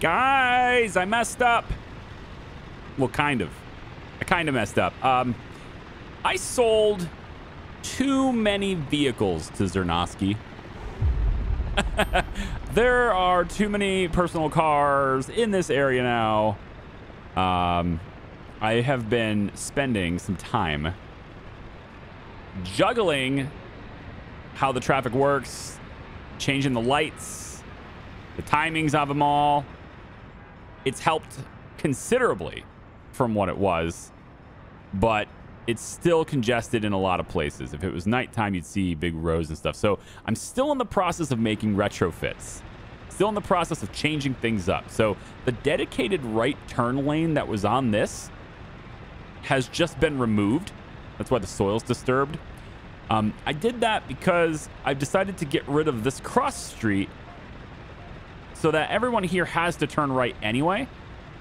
Guys, I messed up. Well, kind of. I kind of messed up. Um, I sold too many vehicles to Zernosky. there are too many personal cars in this area now. Um, I have been spending some time juggling how the traffic works, changing the lights, the timings of them all. It's helped considerably from what it was, but it's still congested in a lot of places. If it was nighttime, you'd see big rows and stuff. So I'm still in the process of making retrofits. Still in the process of changing things up. So the dedicated right turn lane that was on this has just been removed. That's why the soil's disturbed. Um, I did that because I've decided to get rid of this cross street so that everyone here has to turn right anyway.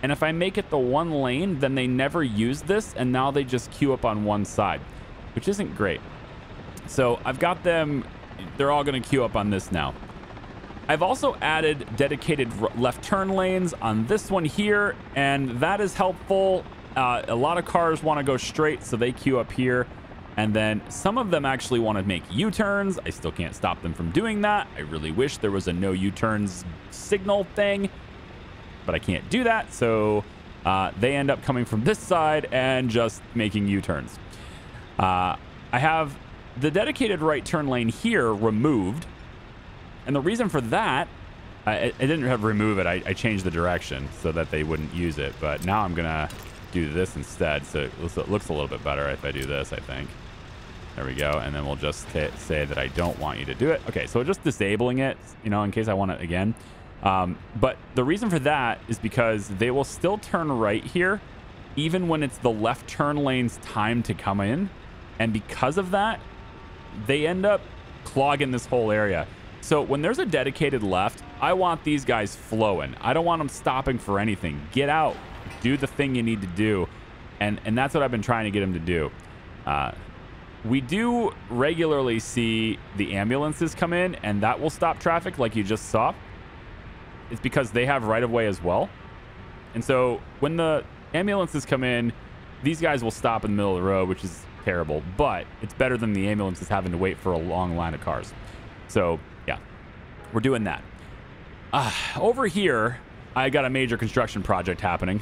And if I make it the one lane, then they never use this, and now they just queue up on one side, which isn't great. So I've got them, they're all going to queue up on this now. I've also added dedicated left turn lanes on this one here, and that is helpful. Uh, a lot of cars want to go straight, so they queue up here. And then some of them actually want to make U-turns. I still can't stop them from doing that. I really wish there was a no U-turns signal thing, but I can't do that. So uh, they end up coming from this side and just making U-turns. Uh, I have the dedicated right turn lane here removed. And the reason for that, I, I didn't have remove it. I, I, changed the direction so that they wouldn't use it. But now I'm going to do this instead. So it looks, it looks a little bit better if I do this, I think. There we go. And then we'll just say that I don't want you to do it. Okay, so just disabling it, you know, in case I want it again. Um, but the reason for that is because they will still turn right here, even when it's the left turn lane's time to come in. And because of that, they end up clogging this whole area. So when there's a dedicated left, I want these guys flowing. I don't want them stopping for anything. Get out. Do the thing you need to do. And, and that's what I've been trying to get them to do. Uh, we do regularly see the ambulances come in, and that will stop traffic like you just saw. It's because they have right-of-way as well. And so when the ambulances come in, these guys will stop in the middle of the road, which is terrible. But it's better than the ambulances having to wait for a long line of cars. So, yeah, we're doing that. Uh, over here, I got a major construction project happening.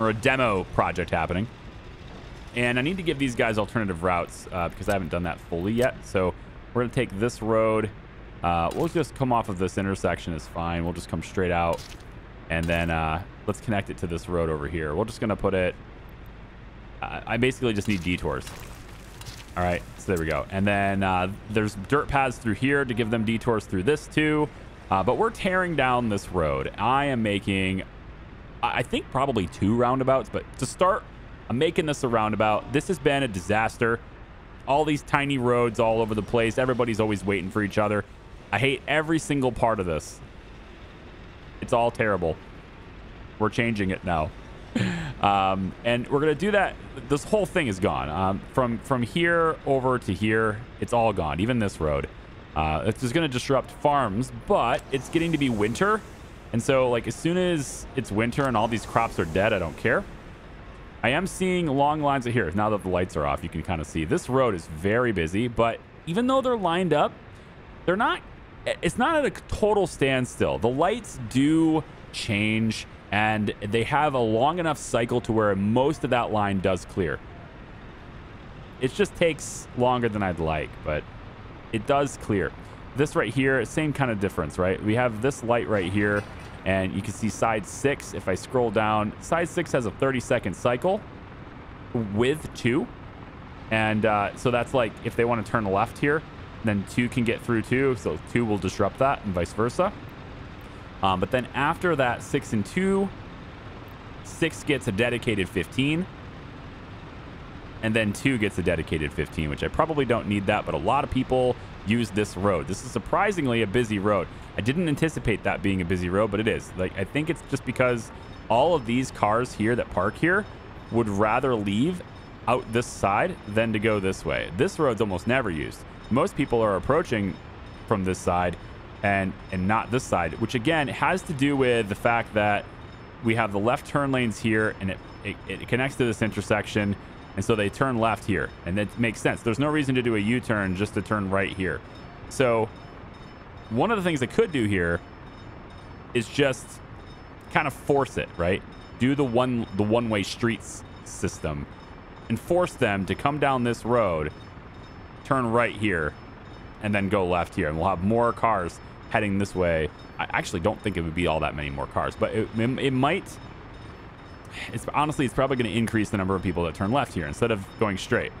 Or a demo project happening. And I need to give these guys alternative routes uh, because I haven't done that fully yet. So we're going to take this road. Uh, we'll just come off of this intersection is fine. We'll just come straight out. And then uh, let's connect it to this road over here. We're just going to put it... I basically just need detours. All right, so there we go. And then uh, there's dirt paths through here to give them detours through this too. Uh, but we're tearing down this road. I am making, I think probably two roundabouts, but to start I'm making this a roundabout. This has been a disaster. All these tiny roads all over the place. Everybody's always waiting for each other. I hate every single part of this. It's all terrible. We're changing it now. um, and we're going to do that. This whole thing is gone. Um, from, from here over to here, it's all gone. Even this road. Uh, it's just going to disrupt farms, but it's getting to be winter. And so, like, as soon as it's winter and all these crops are dead, I don't care. I am seeing long lines of here. Now that the lights are off, you can kind of see this road is very busy, but even though they're lined up, they're not, it's not at a total standstill. The lights do change and they have a long enough cycle to where most of that line does clear. It just takes longer than I'd like, but it does clear. This right here, same kind of difference, right? We have this light right here and you can see side six, if I scroll down, side six has a 30 second cycle with two. And uh, so that's like if they want to turn left here, then two can get through two. So two will disrupt that and vice versa. Um, but then after that six and two, six gets a dedicated 15. And then two gets a dedicated 15, which I probably don't need that, but a lot of people use this road. This is surprisingly a busy road. I didn't anticipate that being a busy road, but it is. Like I think it's just because all of these cars here that park here would rather leave out this side than to go this way. This road's almost never used. Most people are approaching from this side and and not this side, which again has to do with the fact that we have the left turn lanes here, and it it, it connects to this intersection, and so they turn left here, and that makes sense. There's no reason to do a U-turn just to turn right here. So one of the things I could do here is just kind of force it, right? Do the one the one-way streets system and force them to come down this road, turn right here, and then go left here. And we'll have more cars heading this way. I actually don't think it would be all that many more cars, but it, it, it might. It's honestly, it's probably going to increase the number of people that turn left here instead of going straight.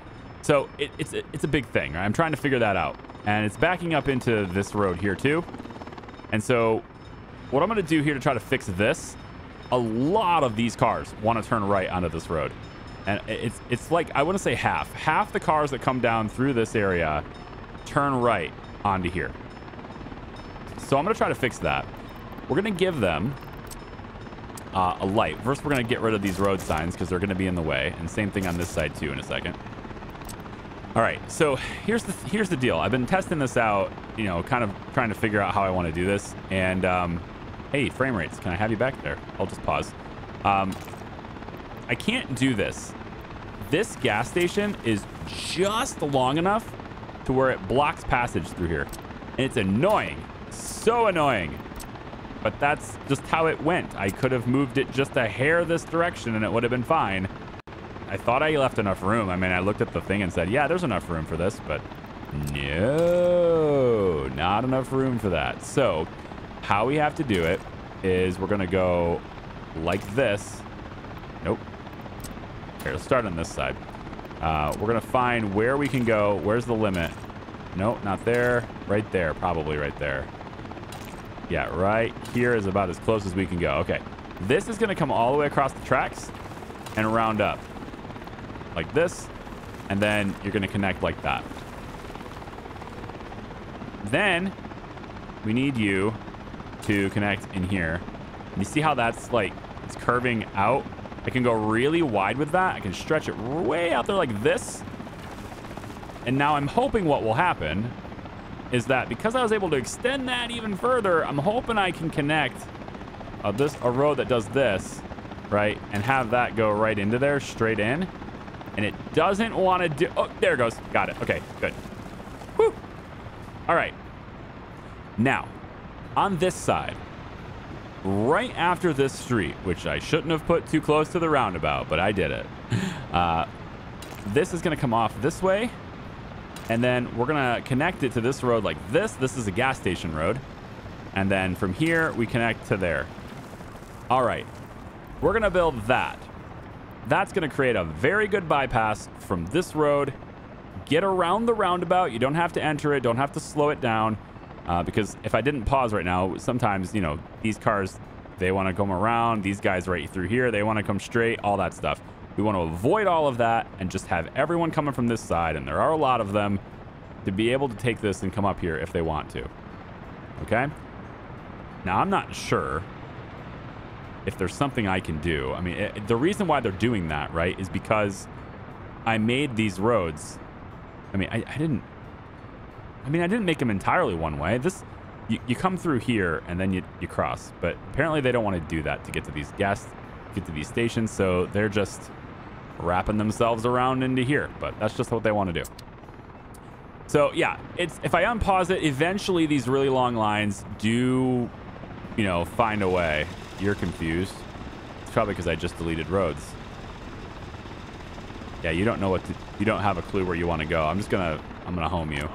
So it, it's it's a big thing. Right? I'm trying to figure that out, and it's backing up into this road here too. And so, what I'm going to do here to try to fix this, a lot of these cars want to turn right onto this road, and it's it's like I want to say half. Half the cars that come down through this area turn right onto here. So I'm going to try to fix that. We're going to give them uh, a light. First, we're going to get rid of these road signs because they're going to be in the way. And same thing on this side too in a second. All right, so here's the here's the deal. I've been testing this out, you know, kind of trying to figure out how I want to do this. And um, hey, frame rates, can I have you back there? I'll just pause. Um, I can't do this. This gas station is just long enough to where it blocks passage through here. And it's annoying. So annoying. But that's just how it went. I could have moved it just a hair this direction and it would have been fine. I thought I left enough room. I mean, I looked at the thing and said, yeah, there's enough room for this, but no, not enough room for that. So how we have to do it is we're going to go like this. Nope. Here, let's start on this side. Uh, we're going to find where we can go. Where's the limit? Nope, not there. Right there. Probably right there. Yeah, right here is about as close as we can go. Okay. This is going to come all the way across the tracks and round up. Like this. And then you're going to connect like that. Then we need you to connect in here. And you see how that's like, it's curving out? I can go really wide with that. I can stretch it way out there like this. And now I'm hoping what will happen is that because I was able to extend that even further, I'm hoping I can connect uh, this a road that does this, right? And have that go right into there, straight in. And it doesn't want to do... Oh, there it goes. Got it. Okay, good. Whew. All right. Now, on this side, right after this street, which I shouldn't have put too close to the roundabout, but I did it. Uh, this is going to come off this way. And then we're going to connect it to this road like this. This is a gas station road. And then from here, we connect to there. All right. We're going to build that. That's going to create a very good bypass from this road. Get around the roundabout. You don't have to enter it. Don't have to slow it down. Uh, because if I didn't pause right now, sometimes, you know, these cars, they want to come around. These guys right through here, they want to come straight, all that stuff. We want to avoid all of that and just have everyone coming from this side, and there are a lot of them, to be able to take this and come up here if they want to. Okay? Now, I'm not sure if there's something I can do. I mean, it, the reason why they're doing that, right, is because I made these roads. I mean, I, I didn't... I mean, I didn't make them entirely one way. This... You, you come through here and then you, you cross. But apparently they don't want to do that to get to these guests, Get to these stations, so they're just wrapping themselves around into here. But that's just what they want to do. So yeah, it's if I unpause it, eventually these really long lines do, you know, find a way. You're confused. It's probably because I just deleted roads. Yeah, you don't know what to, you don't have a clue where you want to go. I'm just gonna, I'm gonna home you.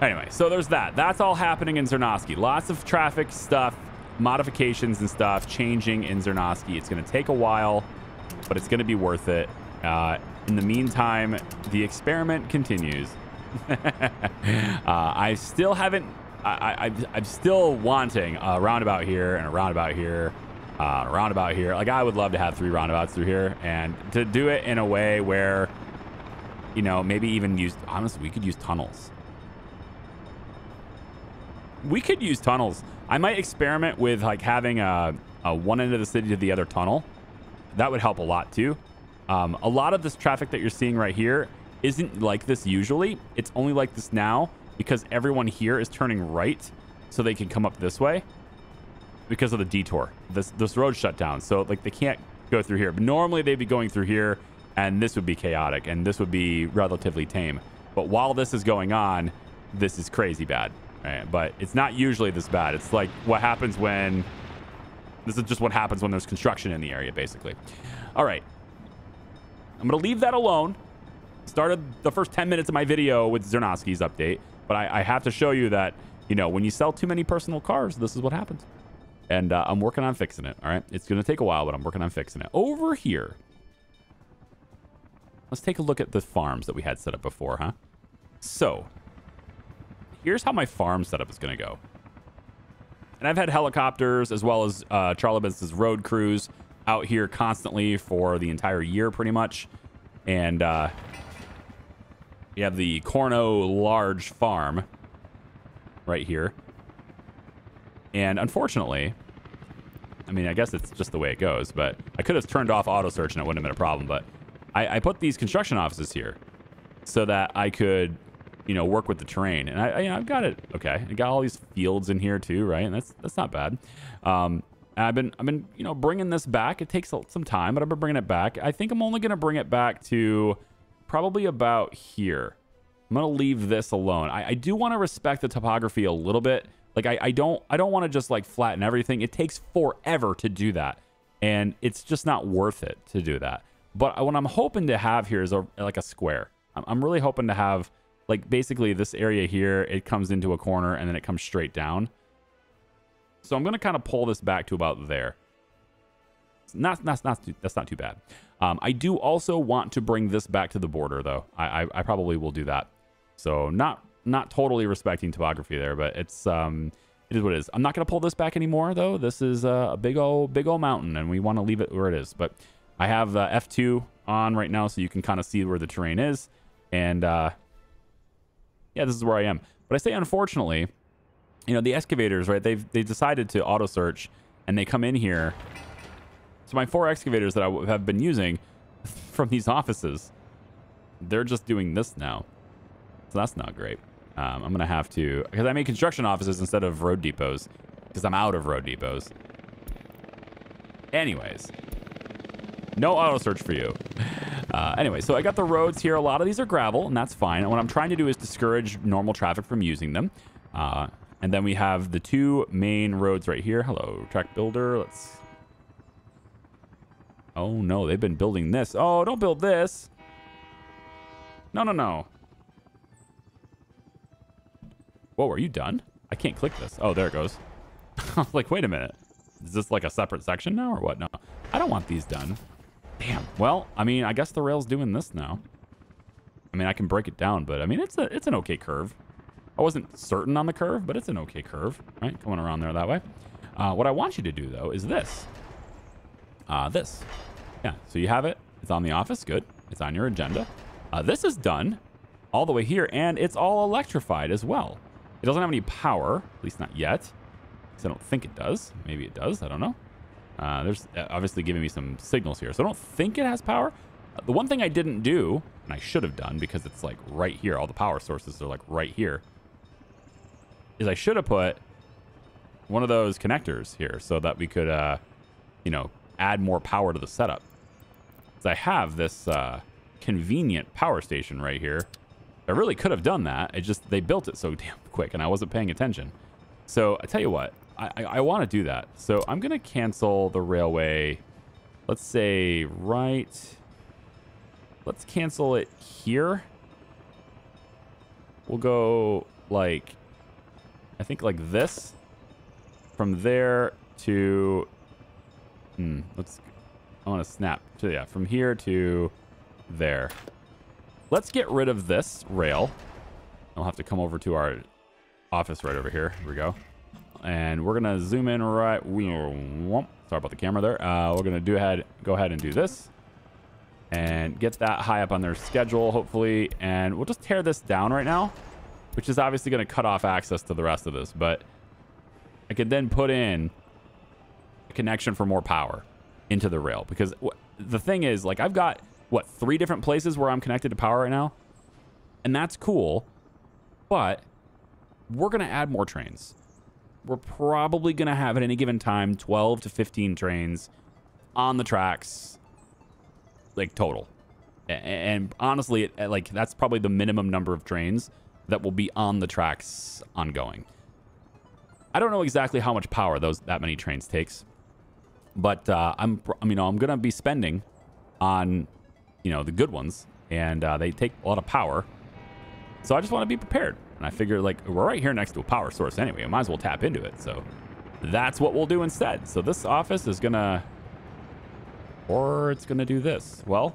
Anyway, so there's that. That's all happening in Zernovsky. Lots of traffic stuff, modifications and stuff changing in Zernovsky. It's gonna take a while, but it's gonna be worth it. Uh, in the meantime, the experiment continues. uh, I still haven't. I, I'm still wanting a roundabout here and a roundabout here, uh, a roundabout here. Like I would love to have three roundabouts through here, and to do it in a way where, you know, maybe even use. Honestly, we could use tunnels. We could use tunnels. I might experiment with like having a, a one end of the city to the other tunnel. That would help a lot too. Um, a lot of this traffic that you're seeing right here isn't like this usually. It's only like this now because everyone here is turning right so they can come up this way because of the detour. This this road shut down, so like they can't go through here. But normally they'd be going through here, and this would be chaotic, and this would be relatively tame. But while this is going on, this is crazy bad. Right? But it's not usually this bad. It's like what happens when this is just what happens when there's construction in the area, basically. All right. I'm to leave that alone. Started the first 10 minutes of my video with Zernoski's update, but I, I have to show you that, you know, when you sell too many personal cars, this is what happens. And uh, I'm working on fixing it, all right? It's going to take a while, but I'm working on fixing it. Over here, let's take a look at the farms that we had set up before, huh? So, here's how my farm setup is going to go. And I've had helicopters as well as uh, Charlebus's road crews out here constantly for the entire year, pretty much. And uh, you have the Corno Large Farm right here. And unfortunately, I mean, I guess it's just the way it goes, but I could have turned off auto search and it wouldn't have been a problem. But I, I put these construction offices here so that I could you know, work with the terrain. And I, I you know, I've got it. Okay, I got all these fields in here too, right? And that's that's not bad. Um, I've been I've been you know bringing this back. It takes some time, but I've been bringing it back. I think I'm only going to bring it back to probably about here. I'm going to leave this alone. I, I do want to respect the topography a little bit. Like I, I don't I don't want to just like flatten everything. It takes forever to do that, and it's just not worth it to do that. But what I'm hoping to have here is a, like a square. I'm, I'm really hoping to have like basically this area here, it comes into a corner and then it comes straight down. So I'm going to kind of pull this back to about there. Not, not, not too, that's not too bad. Um, I do also want to bring this back to the border, though. I, I, I, probably will do that. So not not totally respecting topography there, but it's um, it is what it is. I'm not going to pull this back anymore, though. This is a big old big old mountain, and we want to leave it where it is. But I have uh, F2 on right now, so you can kind of see where the terrain is. And uh, yeah, this is where I am. But I say unfortunately, you know, the excavators, right? They've they decided to auto search and they come in here. So my four excavators that I have been using from these offices, they're just doing this now. So that's not great. Um, I'm going to have to, because I made construction offices instead of road depots, because I'm out of road depots. Anyways, no auto search for you. Uh, anyway, so I got the roads here. A lot of these are gravel, and that's fine. And what I'm trying to do is discourage normal traffic from using them. Uh, and then we have the two main roads right here. Hello, track builder. Let's... Oh, no, they've been building this. Oh, don't build this. No, no, no. Whoa, are you done? I can't click this. Oh, there it goes. like, wait a minute. Is this like a separate section now or what? No, I don't want these done. Damn. Well, I mean, I guess the rail's doing this now. I mean, I can break it down, but I mean, it's a it's an okay curve. I wasn't certain on the curve, but it's an okay curve, right? Coming around there that way. Uh, what I want you to do, though, is this. Uh, this. Yeah, so you have it. It's on the office. Good. It's on your agenda. Uh, this is done all the way here, and it's all electrified as well. It doesn't have any power, at least not yet. I don't think it does. Maybe it does. I don't know. Uh, there's uh, obviously giving me some signals here. So I don't think it has power. Uh, the one thing I didn't do, and I should have done because it's like right here, all the power sources are like right here, is I should have put one of those connectors here so that we could, uh, you know, add more power to the setup. I have this uh, convenient power station right here. I really could have done that. It just, they built it so damn quick and I wasn't paying attention. So I tell you what, I, I, I want to do that. So I'm going to cancel the railway. Let's say right. Let's cancel it here. We'll go like, I think like this. From there to, hmm, let's, I want to snap. So yeah, from here to there. Let's get rid of this rail. I'll have to come over to our office right over here. Here we go. And we're going to zoom in right... Sorry about the camera there. Uh, we're going to do ahead, go ahead and do this. And get that high up on their schedule, hopefully. And we'll just tear this down right now. Which is obviously going to cut off access to the rest of this. But I could then put in a connection for more power into the rail. Because the thing is, like, I've got, what, three different places where I'm connected to power right now? And that's cool. But we're going to add more trains. we're probably going to have at any given time 12 to 15 trains on the tracks, like total. And honestly, like that's probably the minimum number of trains that will be on the tracks ongoing. I don't know exactly how much power those that many trains takes, but uh, I'm you know I'm gonna be spending on you know the good ones, and uh, they take a lot of power. So I just want to be prepared, and I figure like we're right here next to a power source anyway. I might as well tap into it. So that's what we'll do instead. So this office is gonna, or it's gonna do this. Well,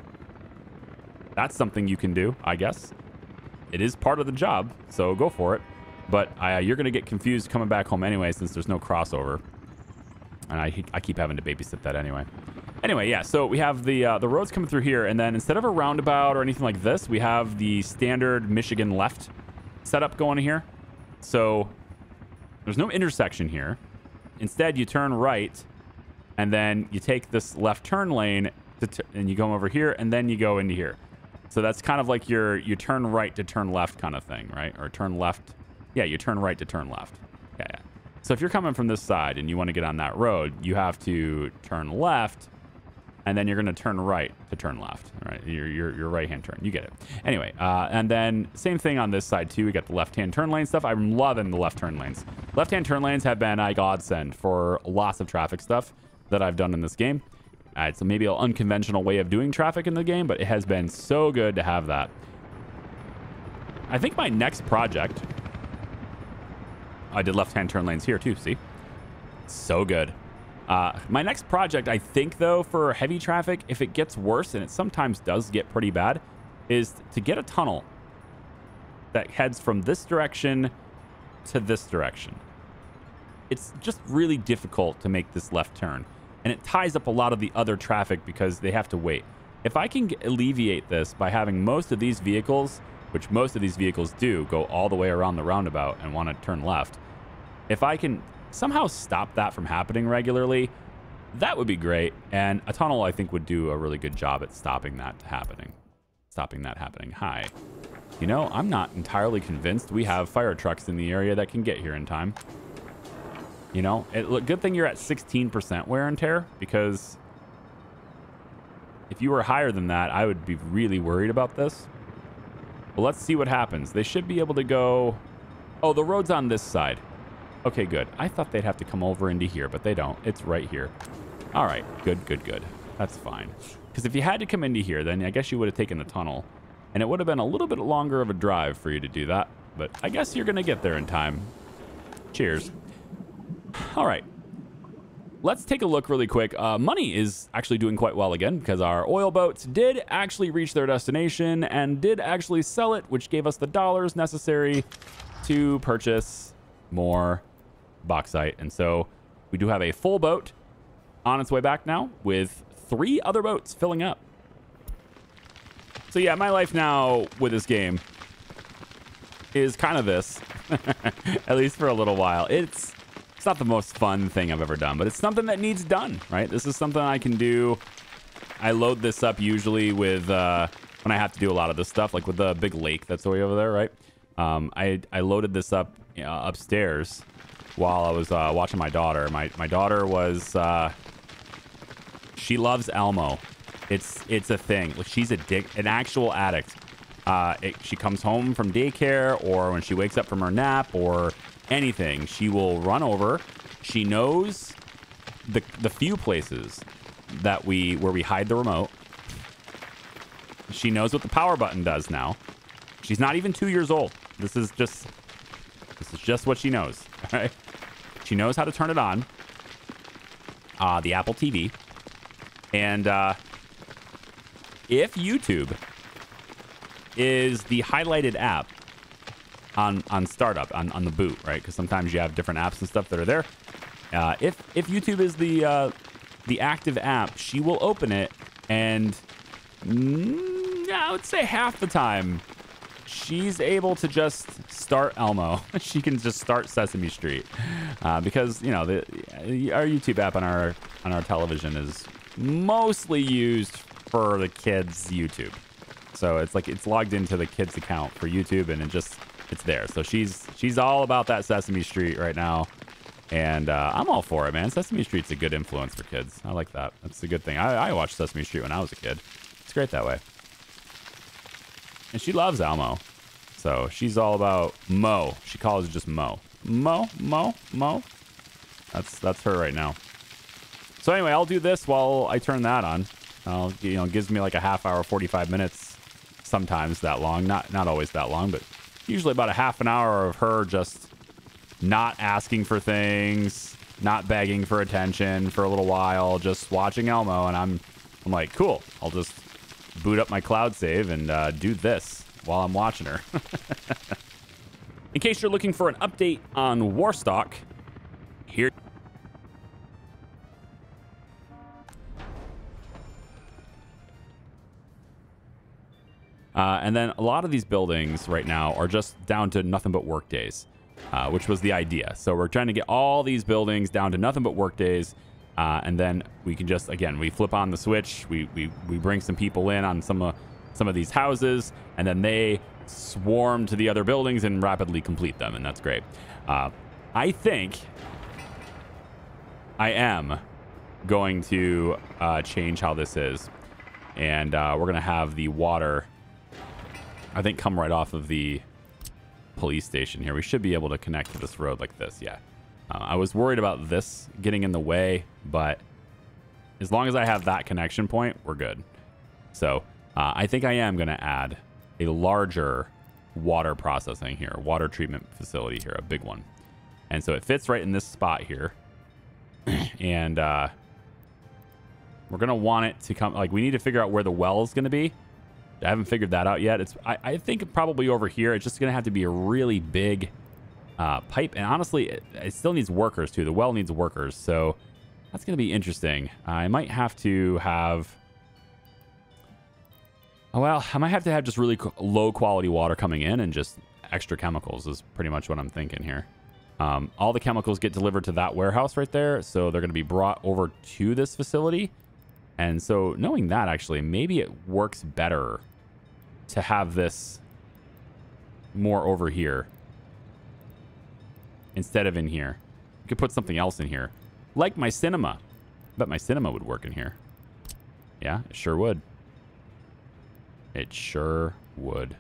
that's something you can do, I guess. It is part of the job, so go for it. But uh, you're to get confused coming back home anyway since there's no crossover. And I, I keep having to babysit that anyway. Anyway, yeah, so we have the uh, the roads coming through here, and then instead of a roundabout or anything like this, we have the standard Michigan left setup going here. So there's no intersection here. Instead, you turn right, and then you take this left turn lane, and you go over here, and then you go into here. So that's kind of like your you turn right to turn left kind of thing, right? Or turn left. Yeah, you turn right to turn left. Yeah, yeah. So if you're coming from this side and you want to get on that road, you have to turn left and then you're going to turn right to turn left, right? Your, your, your right-hand turn. You get it. Anyway, uh, and then same thing on this side too. We got the left-hand turn lane stuff. I'm loving the left turn lanes. Left-hand turn lanes have been a godsend for lots of traffic stuff that I've done in this game. Uh, it's maybe an unconventional way of doing traffic in the game, but it has been so good to have that. I think my next project... I did left-hand turn lanes here too, see? So good. Uh, my next project, I think, though, for heavy traffic, if it gets worse, and it sometimes does get pretty bad, is to get a tunnel that heads from this direction to this direction. It's just really difficult to make this left turn and it ties up a lot of the other traffic because they have to wait. If I can alleviate this by having most of these vehicles, which most of these vehicles do, go all the way around the roundabout and want to turn left, if I can somehow stop that from happening regularly, that would be great. And a tunnel, I think, would do a really good job at stopping that happening. Stopping that happening. Hi. You know, I'm not entirely convinced we have fire trucks in the area that can get here in time. You know, it, look, good thing you're at 16% wear and tear because if you were higher than that, I would be really worried about this. But let's see what happens. They should be able to go... Oh, the road's on this side. Okay, good. I thought they'd have to come over into here, but they don't. It's right here. All right, good, good, good. That's fine. Because if you had to come into here, then I guess you would have taken the tunnel. And it would have been a little bit longer of a drive for you to do that. But I guess you're going to get there in time. Cheers. All right. Let's take a look really quick. Uh, money is actually doing quite well again because our oil boats did actually reach their destination and did actually sell it, which gave us the dollars necessary to purchase more bauxite. And so we do have a full boat on its way back now with three other boats filling up. So yeah, my life now with this game is kind of this, at least for a little while. It's it's not the most fun thing I've ever done, but it's something that needs done, right? This is something I can do. I load this up usually with uh, when I have to do a lot of this stuff, like with the big lake that's way over there, right? Um, I, I loaded this up uh, upstairs while I was uh, watching my daughter. My, my daughter was, uh, she loves Elmo. It's it's a thing. She's a dick, an actual addict. Uh, it, she comes home from daycare or when she wakes up from her nap or anything, she will run over. She knows the the few places that we where we hide the remote. She knows what the power button does now. She's not even two years old. This is just this is just what she knows. All right. She knows how to turn it on. Uh, the Apple TV. And uh, if YouTube is the highlighted app on on startup on, on the boot, right? Because sometimes you have different apps and stuff that are there. Uh, if if YouTube is the uh, the active app, she will open it, and mm, I would say half the time she's able to just start Elmo. she can just start Sesame Street uh, because you know the our YouTube app on our on our television is mostly used for the kids' YouTube. So it's like it's logged into the kids' account for YouTube, and it just it's there. So she's she's all about that Sesame Street right now, And uh, I'm all for it, man. Sesame Street's a good influence for kids. I like that. That's a good thing. I, I watched Sesame Street when I was a kid. It's great that way. And she loves Elmo. So she's all about Mo. She calls it just Mo. Mo, Mo, Mo. That's that's her right now. So anyway, I'll do this while I turn that on. I'll, you know, gives me like a half hour, 45 minutes, sometimes that long. Not not always that long, but usually about a half an hour of her just not asking for things, not begging for attention for a little while, just watching Elmo, and I'm I'm like, cool. I'll just boot up my cloud save and uh, do this while I'm watching her. In case you're looking for an update on Warstock, here. Uh, and then a lot of these buildings right now are just down to nothing but work days, uh, which was the idea. So we're trying to get all these buildings down to nothing but work days. Uh, and then we can just, again, we flip on the switch. We, we, we bring some people in on some of, some of these houses, and then they swarm to the other buildings and rapidly complete them. And that's great. Uh, I think I am going to uh, change how this is. And uh, we're going to have the water I think come right off of the police station here. We should be able to connect to this road like this. Yeah. Uh, I was worried about this getting in the way, but as long as I have that connection point, we're good. So uh, I think I am going to add a larger water processing here, water treatment facility here, a big one. And so it fits right in this spot here. and uh, we're going to want it to come, like we need to figure out where the well is going to be. I haven't figured that out yet. It's I, I think probably over here. It's just going to have to be a really big uh, pipe. And honestly, it, it, still needs workers too. The well needs workers. So that's going to be interesting. I might have to have... Oh, well, I might have to have just really low quality water coming in and just extra chemicals is pretty much what I'm thinking here. Um, all the chemicals get delivered to that warehouse right there. So they're going to be brought over to this facility. And so knowing that actually, maybe it works better to have this more over here instead of in here. You could put something else in here, like my cinema. I bet my cinema would work in here. Yeah, it sure would. It sure would.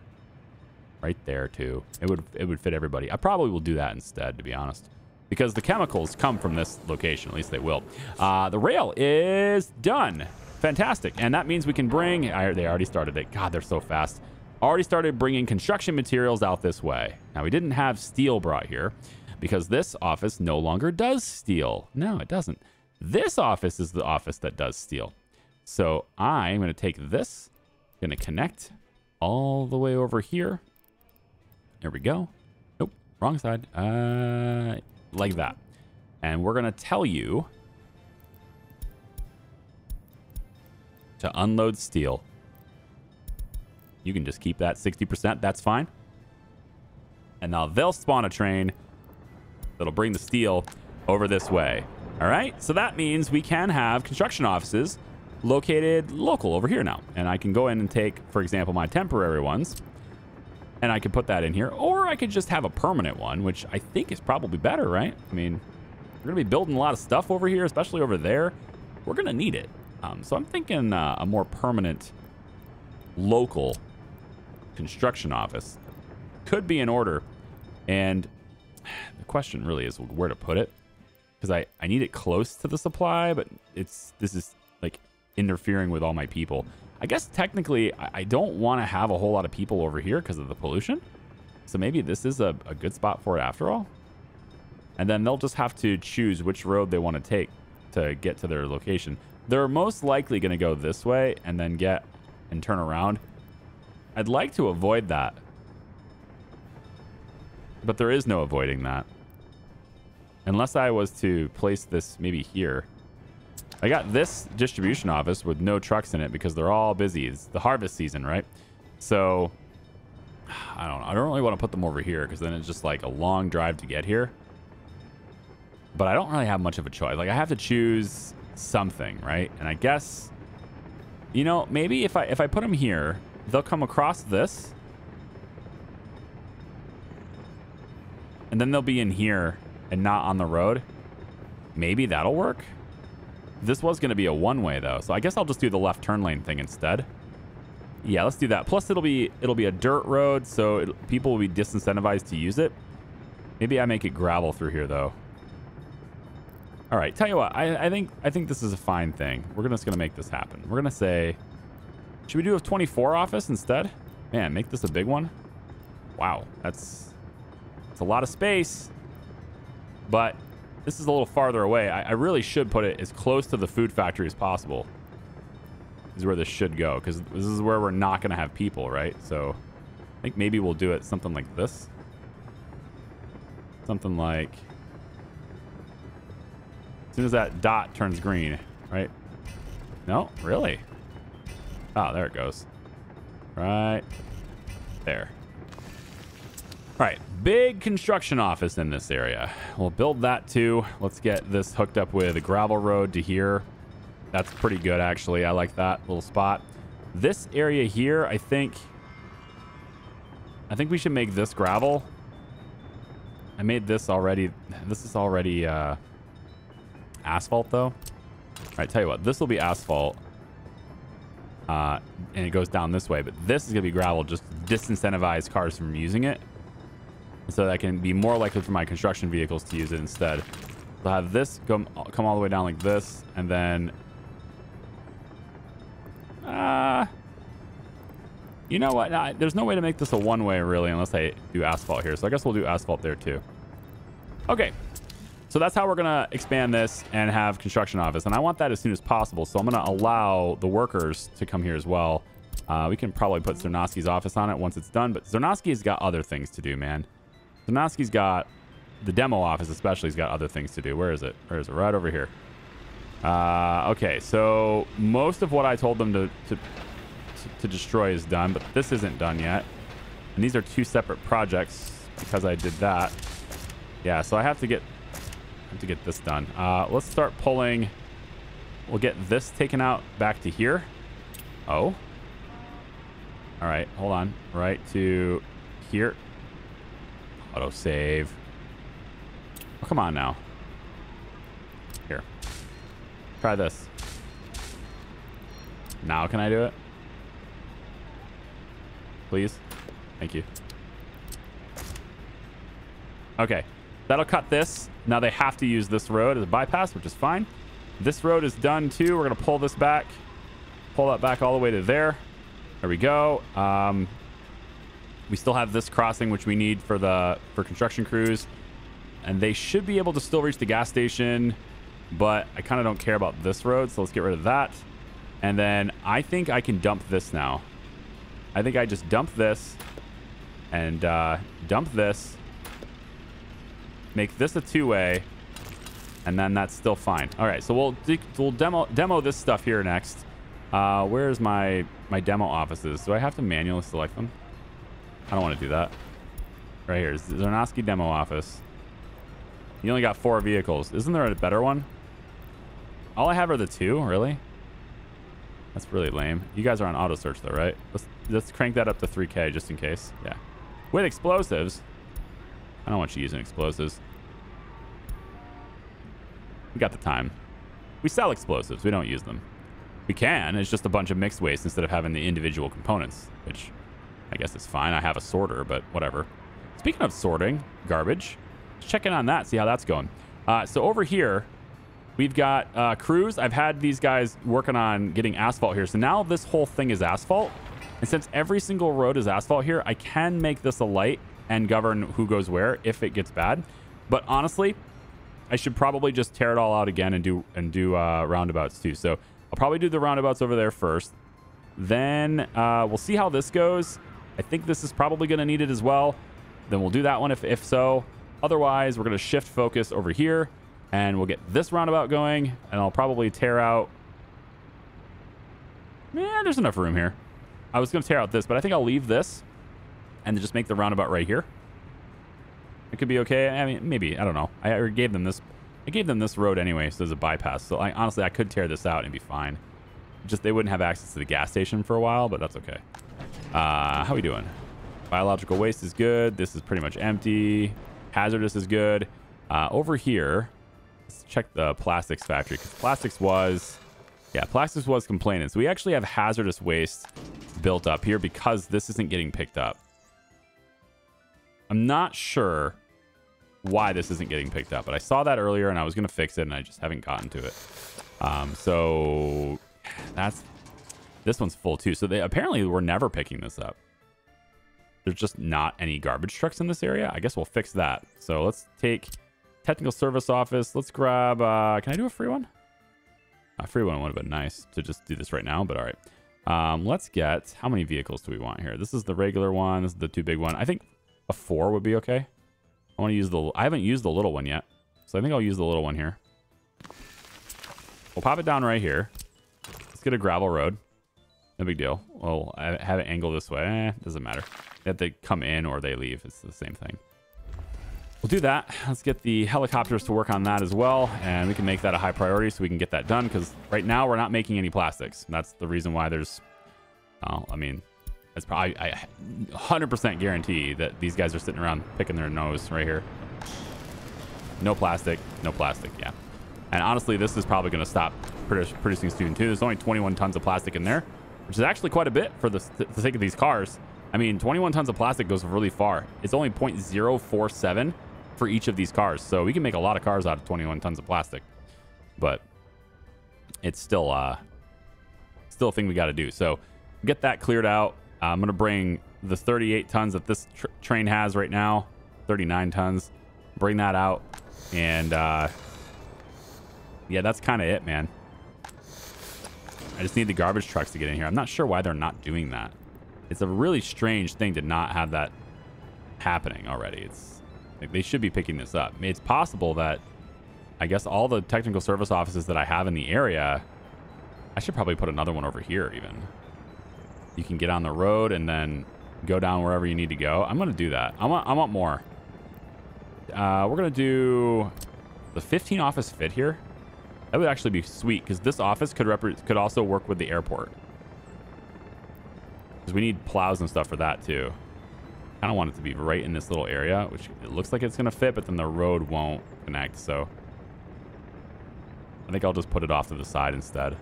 Right there too. It would it would fit everybody. I probably will do that instead, to be honest, because the chemicals come from this location. At least they will. Uh, the rail is done. Fantastic. And that means we can bring... I, they already started it. God, they're so fast. Already started bringing construction materials out this way. Now, we didn't have steel brought here because this office no longer does steel. No, it doesn't. This office is the office that does steel. So I'm going to take this, going to connect all the way over here. There we go. Nope, wrong side. Uh, like that. And we're going to tell you to unload steel. You can just keep that 60%. That's fine. And now they'll spawn a train that'll bring the steel over this way. All right. So that means we can have construction offices located local over here now. And I can go in and take, for example, my temporary ones. And I could put that in here. Or I could just have a permanent one, which I think is probably better, right? I mean, we're to be building a lot of stuff over here, especially over there. We're going to need it. Um, so I'm thinking uh, a more permanent local construction office could be in order. And the question really is where to put it. Because I, I need it close to the supply, but it's this is like interfering with all my people. I guess technically I, I don't want to have a whole lot of people over here because of the pollution. So maybe this is a, a good spot for it after all. And then they'll just have to choose which road they want to take to get to their location. They're most likely going to go this way and then get and turn around. I'd like to avoid that. But there is no avoiding that. Unless I was to place this maybe here. I got this distribution office with no trucks in it because they're all busy. It's the harvest season, right? So, I don't know. I don't really want to put them over here because then it's just like a long drive to get here. But I don't really have much of a choice. Like, I have to choose something, right? And I guess, you know, maybe if I if I put them here, they'll come across this. And then they'll be in here and not on the road. Maybe that'll work. This was going to be a one-way though, so I guess I'll just do the left turn lane thing instead. Yeah, let's do that. Plus, it'll be it'll be a dirt road, so it, people will be disincentivized to use it. Maybe I make it gravel through here though. All right, tell you what, I, I think I think this is a fine thing. We're just gonna make this happen. We're gonna say, should we do a 24 office instead? Man, make this a big one. Wow, that's that's a lot of space, but this is a little farther away. I, I really should put it as close to the food factory as possible. Is where this should go because this is where we're not going to have people, right? So I think maybe we'll do it something like this. Something like as soon as that dot turns green, right? No, really? Oh, there it goes. Right there. All right, big construction office in this area. We'll build that too. Let's get this hooked up with a gravel road to here. That's pretty good, actually. I like that little spot. This area here, I think... I think we should make this gravel. I made this already. This is already uh, asphalt, though. All right, tell you what. This will be asphalt. Uh, and it goes down this way. But this is going to be gravel. Just disincentivize cars from using it so that can be more likely for my construction vehicles to use it instead. So I'll have this come, come all the way down like this, and then... Uh, you know what? Nah, there's no way to make this a one-way, really, unless I do asphalt here. So I guess we'll do asphalt there, too. Okay. So that's how we're going to expand this and have construction office. And I want that as soon as possible. So I'm going to allow the workers to come here as well. Uh, we can probably put Zarnowski's office on it once it's done. But Zarnowski's got other things to do, man. Zanowski's got the demo office, especially, He's got other things to do. Where is it? Where is it? Right over here. Uh, okay, so most of what I told them to, to, to destroy is done, but this isn't done yet. And these are two separate projects because I did that. Yeah, so I have to get have to get this done. Uh, let's start pulling. We'll get this taken out back to here. Oh. All right, hold on. Right to here. Auto save. Oh, come on now. Here. Try this. Now can I do it? Please? Thank you. Okay. That'll cut this. Now they have to use this road as a bypass, which is fine. This road is done too. We're going to pull this back. Pull that back all the way to there. There we go. Um, we still have this crossing, which we need for the for construction crews. And they should be able to still reach the gas station, but I kind of don't care about this road, so let's get rid of that. And then I think I can dump this now. I think I just dump this and uh, dump this. Make this a two-way, and then that's still fine. All right, so we'll we'll demo demo this stuff here next. Uh, where's my my demo offices? Do I have to manually select them? I don't want to do that. Right here. Zarnowski demo office. You only got four vehicles. Isn't there a better one? All I have are the two, really? That's really lame. You guys are on auto search though, right? Let's let's crank that up to 3k just in case. Yeah. With explosives. I don't want you using explosives. We got the time. We sell explosives. We don't use them. We can. It's just a bunch of mixed waste instead of having the individual components, which I guess it's fine. I have a sorter, but whatever. Speaking of sorting, garbage. Let's check in on that, see how that's going. Uh, so over here, we've got uh, crews. I've had these guys working on getting asphalt here. So now this whole thing is asphalt. And since every single road is asphalt here, I can make this a light and govern who goes where if it gets bad. But honestly, I should probably just tear it all out again and do and do uh, roundabouts too. So I'll probably do the roundabouts over there first. Then uh, we'll see how this goes. I think this is probably going to need it as well. Then we'll do that one if, if so. Otherwise, we're going to shift focus over here and we'll get this roundabout going and I'll probably tear out... Yeah, there's enough room here. I was going to tear out this, but I think I'll leave this and just make the roundabout right here. It could be okay. I mean, maybe. I don't know. I gave them this. I gave them this road anyway, so there's a bypass. So I, honestly, I could tear this out and be fine. Just they wouldn't have access to the gas station for a while, but that's okay. Uh, how are we doing? Biological waste is good. This is pretty much empty. Hazardous is good. Uh, over here, Let's check the plastics factory because plastics was, yeah, plastics was complaining. So we actually have hazardous waste built up here because this isn't getting picked up. I'm not sure why this isn't getting picked up, but I saw that earlier and I was going to fix it and I just haven't gotten to it. Um, so that's this one's full too. So they apparently were never picking this up. There's just not any garbage trucks in this area. I guess we'll fix that. So let's take technical service office. Let's grab, uh, can I do a free one? A free one would have been nice to just do this right now, but all right. Um, let's get, how many vehicles do we want here? This is the regular one. This is the two big one. I think a four would be okay. I want to use the, I haven't used the little one yet. So I think I'll use the little one here. We'll pop it down right here. Let's get a gravel road. No big deal. Well, I have it angled this way. Eh, doesn't matter. They have to come in or they leave. It's the same thing. We'll do that. Let's get the helicopters to work on that as well. And we can make that a high priority so we can get that done. Because right now we're not making any plastics. That's the reason why there's... Well, I mean, it's probably... I 100% guarantee that these guys are sitting around picking their nose right here. No plastic. No plastic. Yeah. And honestly, this is probably going to stop producing soon too. There's only 21 tons of plastic in there, which is actually quite a bit for the, the sake of these cars. I mean, 21 tons of plastic goes really far. It's only 0.047 for each of these cars. So we can make a lot of cars out of 21 tons of plastic. But it's still uh, still a thing we got to do. So get that cleared out. Uh, I'm going to bring the 38 tons that this tr train has right now, 39 tons, bring that out. And uh, yeah, that's kind of it, man. I just need the garbage trucks to get in here. I'm not sure why they're not doing that. It's a really strange thing to not have that happening already. It's like they should be picking this up. It's possible that I guess all the technical service offices that I have in the area, I should probably put another one over here even. You can get on the road and then go down wherever you need to go. I'm going to do that. I want, I want more. Uh, we're going to do the 15 office fit here. That would actually be sweet because this office could could also work with the airport. Because we need plows and stuff for that too. I of want it to be right in this little area, which it looks like it's going to fit, but then the road won't connect. So I think I'll just put it off to the side instead.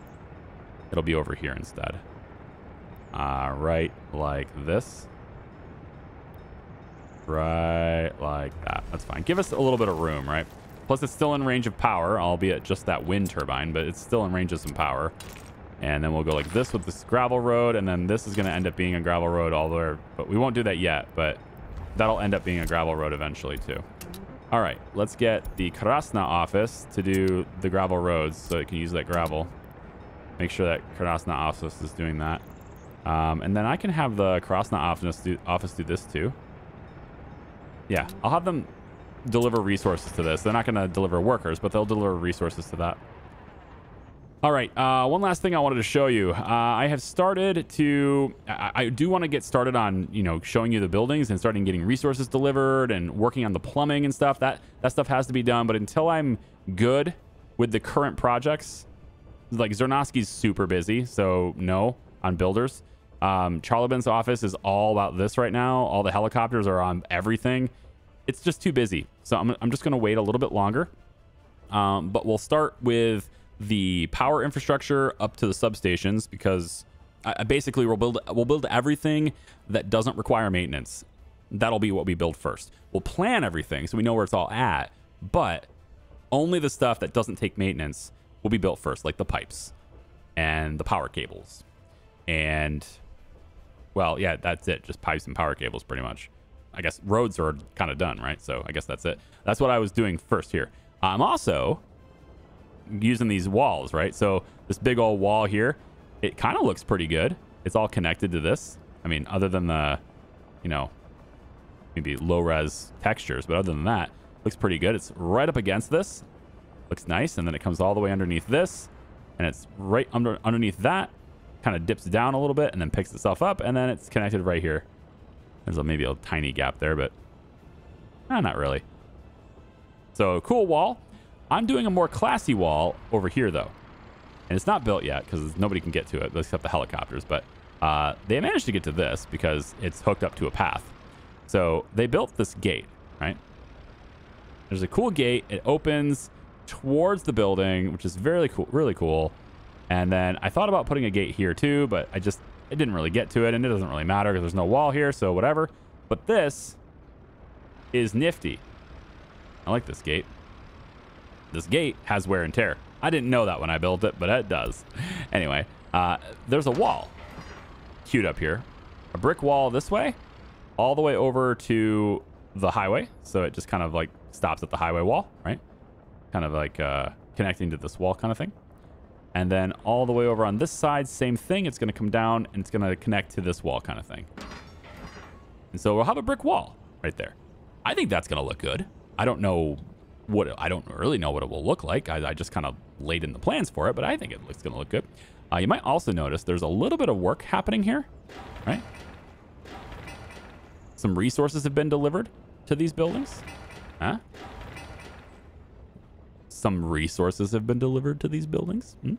It'll be over here instead. Uh, right like this. Right like that. That's fine. Give us a little bit of room, right? Plus, it's still in range of power, albeit just that wind turbine, but it's still in range of some power. And then we'll go like this with this gravel road, and then this is going to end up being a gravel road all the way. But we won't do that yet, but that'll end up being a gravel road eventually too. All right, let's get the Krasna office to do the gravel roads so it can use that gravel. Make sure that Krasna office is doing that. Um, and then I can have the Krasna office do, office do this too. Yeah, I'll have them deliver resources to this. They're not going to deliver workers, but they'll deliver resources to that. All right, uh, one last thing I wanted to show you. Uh, I have started to, I, I do want to get started on, you know, showing you the buildings and starting getting resources delivered and working on the plumbing and stuff. That, that stuff has to be done. But until I'm good with the current projects, like Zernovski's super busy. So no on builders. Um, Charlebin's office is all about this right now. All the helicopters are on everything it's just too busy. So I'm, I'm just going to wait a little bit longer. Um, but we'll start with the power infrastructure up to the substations because I, basically we'll build we'll build everything that doesn't require maintenance. That'll be what we build first. We'll plan everything so we know where it's all at, but only the stuff that doesn't take maintenance will be built first, like the pipes and the power cables. And well, yeah, that's it. Just pipes and power cables pretty much. I guess roads are kind of done, right? So I guess that's it. That's what I was doing first here. I'm also using these walls, right? So this big old wall here, it kind of looks pretty good. It's all connected to this. I mean, other than the, you know, maybe low res textures, but other than that, looks pretty good. It's right up against this. Looks nice. And then it comes all the way underneath this. And it's right under underneath that. Kind of dips down a little bit and then picks itself up. And then it's connected right here. There's a, maybe a tiny gap there, but eh, not really. So cool wall. I'm doing a more classy wall over here, though. And it's not built yet because nobody can get to it except the helicopters. But uh, they managed to get to this because it's hooked up to a path. So they built this gate, right? There's a cool gate. It opens towards the building, which is very cool, really cool. And then I thought about putting a gate here too, but I just I didn't really get to it, and it doesn't really matter because there's no wall here, so whatever. But this is nifty. I like this gate. This gate has wear and tear. I didn't know that when I built it, but it does. Anyway, uh, there's a wall queued up here. A brick wall this way, all the way over to the highway. So it just kind of like stops at the highway wall, right? Kind of like uh, connecting to this wall kind of thing. And then all the way over on this side, same thing. It's going to come down and it's going to connect to this wall kind of thing. And so we'll have a brick wall right there. I think that's going to look good. I don't know what, I don't really know what it will look like. I, I just kind of laid in the plans for it, but I think it looks going to look good. Uh, you might also notice there's a little bit of work happening here, right? Some resources have been delivered to these buildings. Huh? Some resources have been delivered to these buildings. Hmm?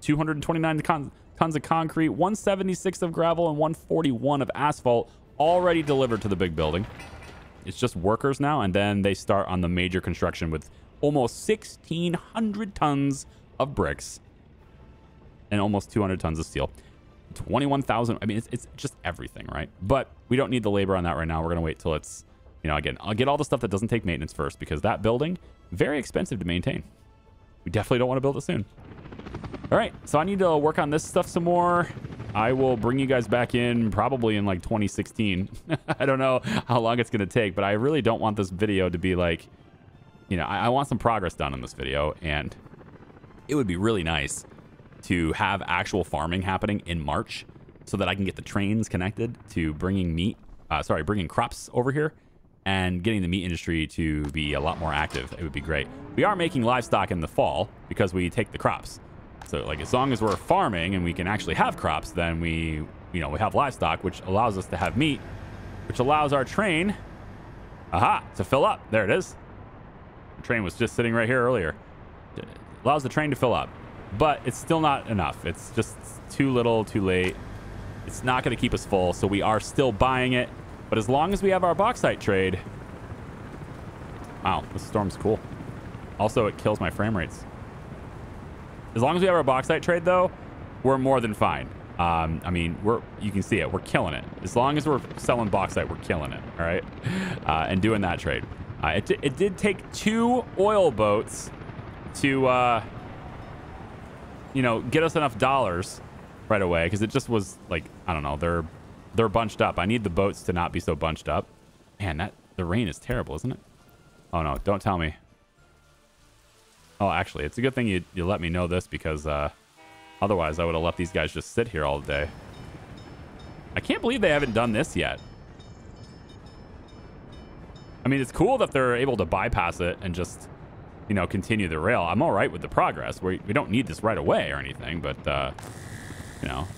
229 con tons of concrete, 176 of gravel, and 141 of asphalt already delivered to the big building. It's just workers now, and then they start on the major construction with almost 1,600 tons of bricks and almost 200 tons of steel. 21,000. I mean, it's, it's just everything, right? But we don't need the labor on that right now. We're going to wait till it's, you know, again, I'll get all the stuff that doesn't take maintenance first because that building, very expensive to maintain. We definitely don't want to build it soon. All right, so I need to work on this stuff some more. I will bring you guys back in probably in like 2016. I don't know how long it's going to take, but I really don't want this video to be like, you know, I, I want some progress done in this video, and it would be really nice to have actual farming happening in March so that I can get the trains connected to bringing meat, uh, sorry, bringing crops over here and getting the meat industry to be a lot more active. It would be great. We are making livestock in the fall because we take the crops. So like as long as we're farming and we can actually have crops, then we, you know, we have livestock, which allows us to have meat, which allows our train, aha, to fill up. There it is. The train was just sitting right here earlier. It allows the train to fill up but it's still not enough. It's just too little, too late. It's not going to keep us full, so we are still buying it. But as long as we have our bauxite trade... Wow, this storm's cool. Also, it kills my frame rates. As long as we have our bauxite trade, though, we're more than fine. Um, I mean, we're you can see it. We're killing it. As long as we're selling bauxite, we're killing it. All right, uh, and doing that trade. Uh, it, it did take two oil boats to uh, you know, get us enough dollars right away because it just was like I don't know, they're they're bunched up. I need the boats to not be so bunched up. Man, that the rain is terrible, isn't it? Oh no, don't tell me. Oh, actually, it's a good thing you you let me know this because uh, otherwise I would have let these guys just sit here all day. I can't believe they haven't done this yet. I mean, it's cool that they're able to bypass it and just you know, continue the rail. I'm all right with the progress. We, we don't need this right away or anything, but, uh, you know,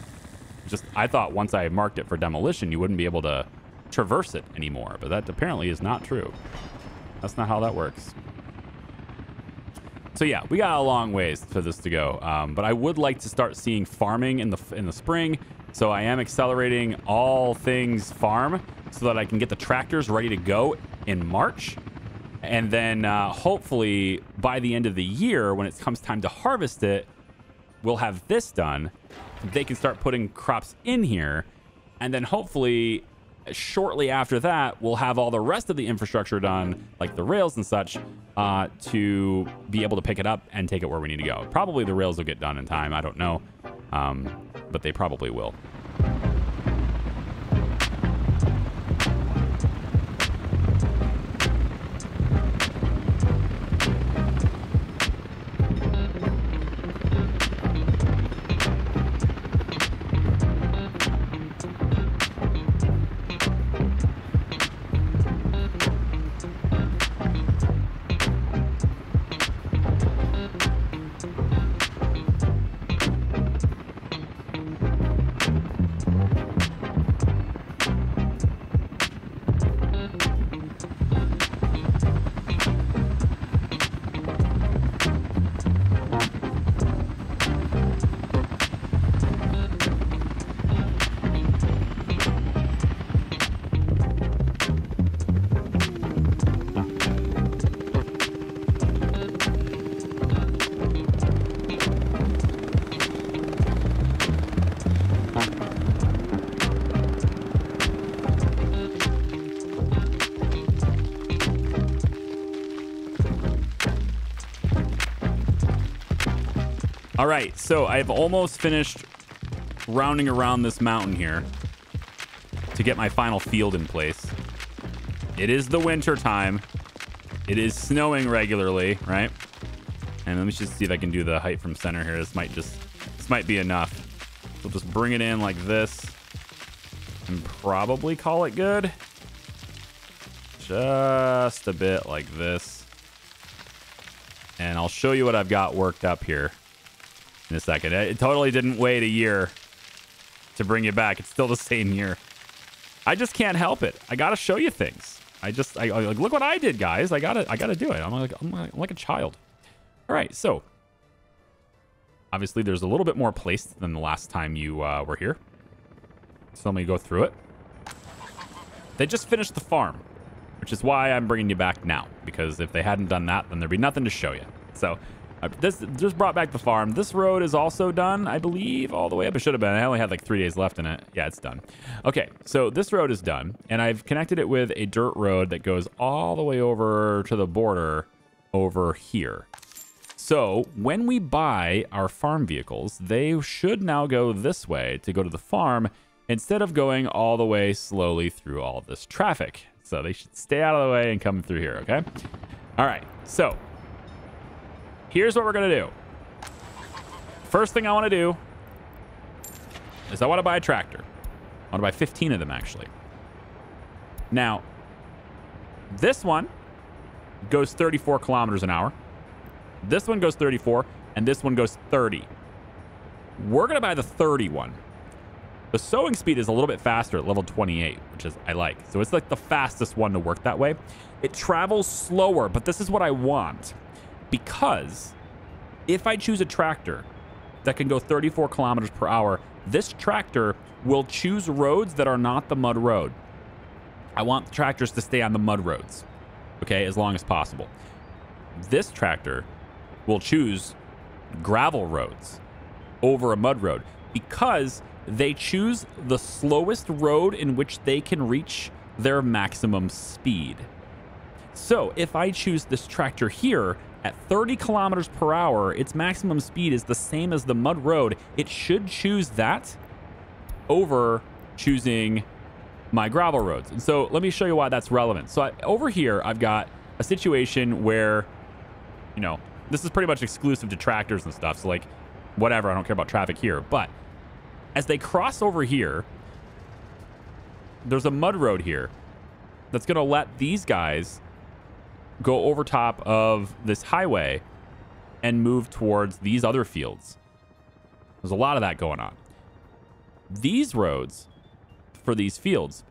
just I thought once I marked it for demolition, you wouldn't be able to traverse it anymore, but that apparently is not true. That's not how that works. So yeah, we got a long ways for this to go, um, but I would like to start seeing farming in the in the spring. So I am accelerating all things farm so that I can get the tractors ready to go in March and then uh, hopefully by the end of the year, when it comes time to harvest it, we'll have this done. They can start putting crops in here. And then hopefully shortly after that, we'll have all the rest of the infrastructure done, like the rails and such, uh, to be able to pick it up and take it where we need to go. Probably the rails will get done in time. I don't know. Um, but they probably will. So I've almost finished rounding around this mountain here to get my final field in place. It is the winter time. It is snowing regularly, right? And let me just see if I can do the height from center here. This might just, this might be enough. We'll just bring it in like this and probably call it good. Just a bit like this. And I'll show you what I've got worked up here in a second. It totally didn't wait a year to bring you back. It's still the same year. I just can't help it. I got to show you things. I just, I, like, look what I did, guys. I got to, I got to do it. I'm like, I'm like, I'm like a child. All right, so obviously there's a little bit more placed than the last time you uh, were here. So let me go through it. They just finished the farm, which is why I'm bringing you back now. Because if they hadn't done that, then there'd be nothing to show you. So this just brought back the farm. This road is also done, I believe, all the way up. It should have been. I only had like three days left in it. Yeah, it's done. Okay, so this road is done, and I've connected it with a dirt road that goes all the way over to the border over here. So when we buy our farm vehicles, they should now go this way to go to the farm instead of going all the way slowly through all this traffic. So they should stay out of the way and come through here, okay? All right, so here's what we're going to do. First thing I want to do is I want to buy a tractor. I want to buy 15 of them, actually. Now, this one goes 34 kilometers an hour. This one goes 34, and this one goes 30. We're going to buy the 30 one. The sowing speed is a little bit faster at level 28, which is I like. So it's like the fastest one to work that way. It travels slower, but this is what I want because if I choose a tractor that can go 34 kilometers per hour, this tractor will choose roads that are not the mud road. I want tractors to stay on the mud roads, okay, as long as possible. This tractor will choose gravel roads over a mud road because they choose the slowest road in which they can reach their maximum speed. So if I choose this tractor here at 30 kilometers per hour, its maximum speed is the same as the mud road. It should choose that over choosing my gravel roads. And so let me show you why that's relevant. So I, over here, I've got a situation where, you know, this is pretty much exclusive to tractors and stuff. So like, whatever, I don't care about traffic here. But as they cross over here, there's a mud road here that's going to let these guys go over top of this highway and move towards these other fields. There's a lot of that going on. These roads for these fields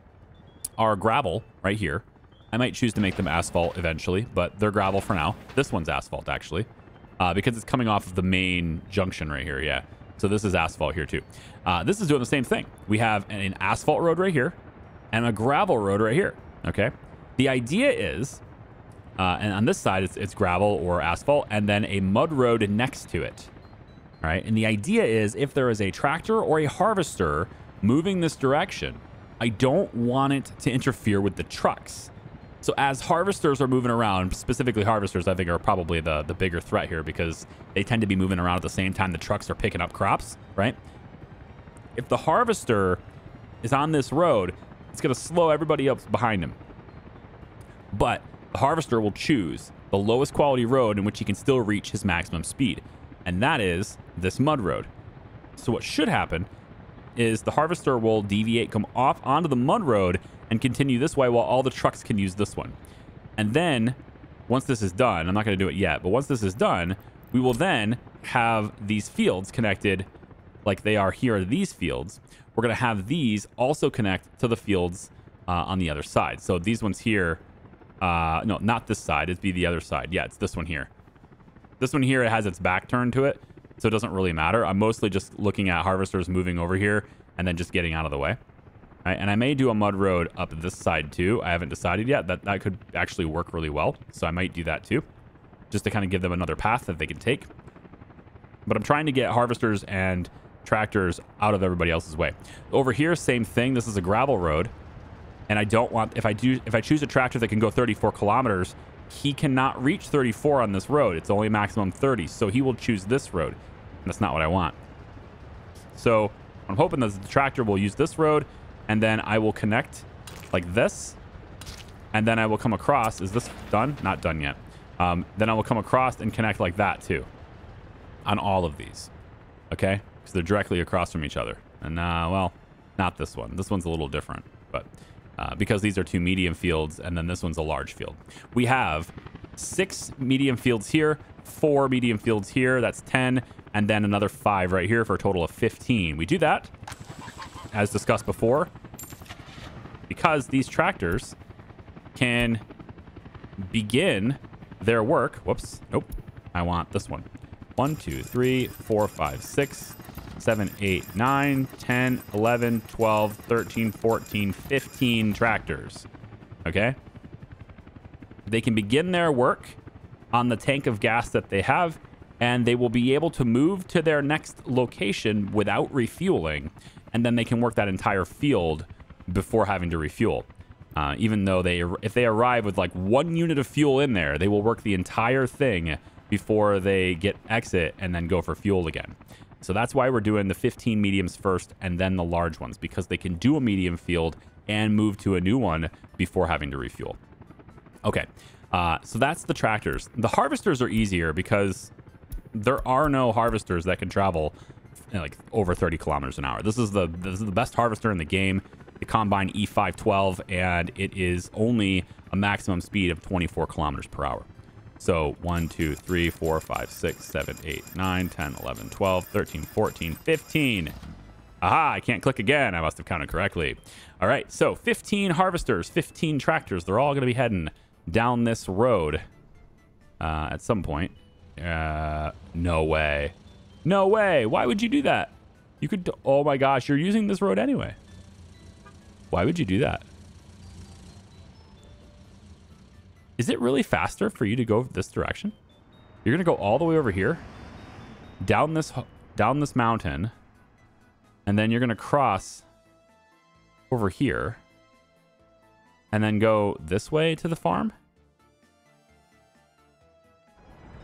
are gravel right here. I might choose to make them asphalt eventually, but they're gravel for now. This one's asphalt, actually, uh, because it's coming off of the main junction right here. Yeah. So this is asphalt here, too. Uh, this is doing the same thing. We have an asphalt road right here and a gravel road right here. Okay. The idea is uh, and on this side, it's, it's gravel or asphalt, and then a mud road next to it. All right. And the idea is if there is a tractor or a harvester moving this direction, I don't want it to interfere with the trucks. So as harvesters are moving around, specifically harvesters, I think are probably the, the bigger threat here because they tend to be moving around at the same time the trucks are picking up crops, right? If the harvester is on this road, it's going to slow everybody else behind him. But the harvester will choose the lowest quality road in which he can still reach his maximum speed. And that is this mud road. So what should happen is the harvester will deviate, come off onto the mud road and continue this way while all the trucks can use this one. And then once this is done, I'm not going to do it yet, but once this is done, we will then have these fields connected like they are here are these fields. We're going to have these also connect to the fields uh, on the other side. So these ones here uh, no, not this side. It'd be the other side. Yeah, it's this one here. This one here, it has its back turned to it, so it doesn't really matter. I'm mostly just looking at harvesters moving over here and then just getting out of the way. Right, and I may do a mud road up this side too. I haven't decided yet. That that could actually work really well. So I might do that too, just to kind of give them another path that they can take. But I'm trying to get harvesters and tractors out of everybody else's way. Over here, same thing. This is a gravel road and I don't want if I do if I choose a tractor that can go 34 kilometers, he cannot reach 34 on this road. It's only maximum 30, so he will choose this road. And that's not what I want. So I'm hoping that the tractor will use this road and then I will connect like this. And then I will come across. Is this done? Not done yet. Um, then I will come across and connect like that too on all of these. Okay? Because they're directly across from each other. And, uh, well, not this one. This one's a little different. But uh, because these are two medium fields and then this one's a large field. We have six medium fields here, four medium fields here. That's 10. And then another five right here for a total of 15. We do that, as discussed before, because these tractors can begin their work. Whoops. Nope. I want this one. 1, 2, 3, 4, 5, 6, 7, 8, 9, 10, 11, 12, 13, 14, 15 tractors. Okay? They can begin their work on the tank of gas that they have, and they will be able to move to their next location without refueling, and then they can work that entire field before having to refuel. Uh, even though they, if they arrive with like one unit of fuel in there, they will work the entire thing before they get exit and then go for fuel again. So that's why we're doing the 15 mediums first and then the large ones because they can do a medium field and move to a new one before having to refuel. Okay, uh, so that's the tractors. The harvesters are easier because there are no harvesters that can travel like over 30 kilometers an hour. This is the this is the best harvester in the game the Combine E512, and it is only a maximum speed of 24 kilometers per hour. So 1, 2, 3, 4, 5, 6, 7, 8, 9, 10, 11, 12, 13, 14, 15. Aha, I can't click again. I must have counted correctly. All right, so 15 harvesters, 15 tractors. They're all going to be heading down this road uh, at some point. Uh, no way. No way. Why would you do that? You could... Oh my gosh, you're using this road anyway. Why would you do that? Is it really faster for you to go this direction? You're going to go all the way over here, down this down this mountain, and then you're going to cross over here and then go this way to the farm?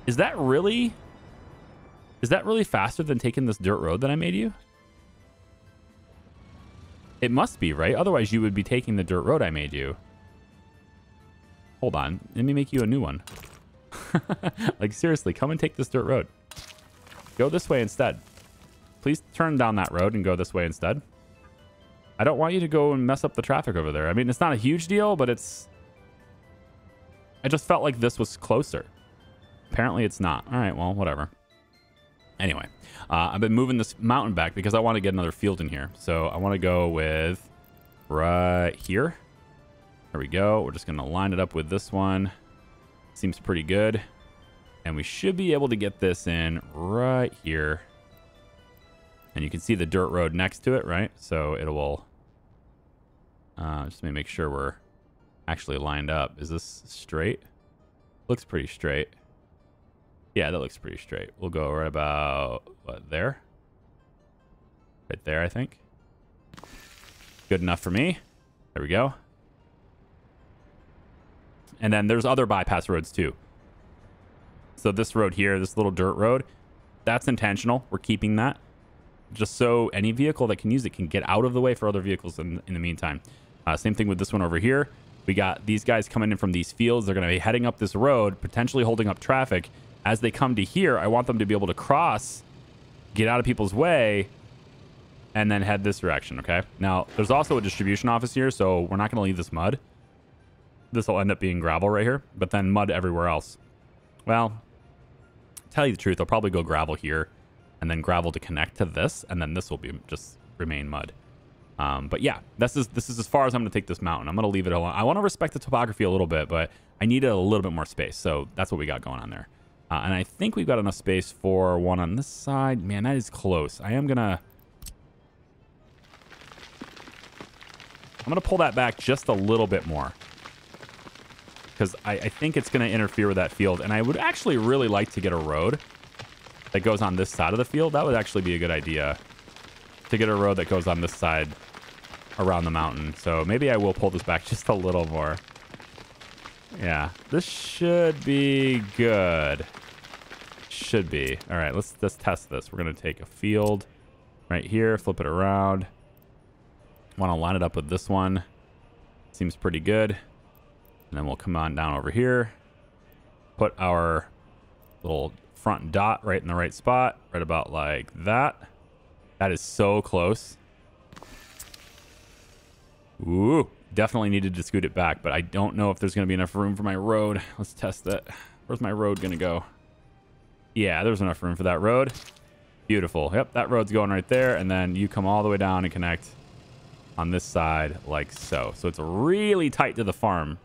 Is that really Is that really faster than taking this dirt road that I made you? It must be, right? Otherwise, you would be taking the dirt road I made you. Hold on. Let me make you a new one. like, seriously, come and take this dirt road. Go this way instead. Please turn down that road and go this way instead. I don't want you to go and mess up the traffic over there. I mean, it's not a huge deal, but it's... I just felt like this was closer. Apparently it's not. All right, well, whatever. Anyway, uh, I've been moving this mountain back because I want to get another field in here. So I want to go with right here. There we go. We're just going to line it up with this one. Seems pretty good. And we should be able to get this in right here. And you can see the dirt road next to it, right? So it will... Uh, just let me make sure we're actually lined up. Is this straight? Looks pretty straight. Yeah, that looks pretty straight. We'll go right about, what, there? Right there, I think. Good enough for me. There we go. And then there's other bypass roads too. So this road here, this little dirt road, that's intentional. We're keeping that. Just so any vehicle that can use it can get out of the way for other vehicles in, in the meantime. Uh, same thing with this one over here. We got these guys coming in from these fields. They're going to be heading up this road, potentially holding up traffic as they come to here, I want them to be able to cross, get out of people's way, and then head this direction, okay? Now, there's also a distribution office here, so we're not going to leave this mud. This will end up being gravel right here, but then mud everywhere else. Well, tell you the truth, I'll probably go gravel here, and then gravel to connect to this, and then this will be just remain mud. Um, but yeah, this is this is as far as I'm going to take this mountain. I'm going to leave it alone. I want to respect the topography a little bit, but I need a little bit more space. So that's what we got going on there. Uh, and I think we've got enough space for one on this side. Man, that is close. I am going to... I'm going to pull that back just a little bit more. Because I, I think it's going to interfere with that field. And I would actually really like to get a road that goes on this side of the field. That would actually be a good idea. To get a road that goes on this side around the mountain. So maybe I will pull this back just a little more. Yeah, this should be good should be. All right, let's let's test this. We're gonna take a field right here, flip it around. Want to line it up with this one. Seems pretty good. And then we'll come on down over here. Put our little front dot right in the right spot, right about like that. That is so close. Ooh, definitely needed to scoot it back, but I don't know if there's going to be enough room for my road. Let's test that. Where's my road going to go? Yeah, there's enough room for that road. Beautiful. Yep, that road's going right there. And then you come all the way down and connect on this side like so. So it's really tight to the farm,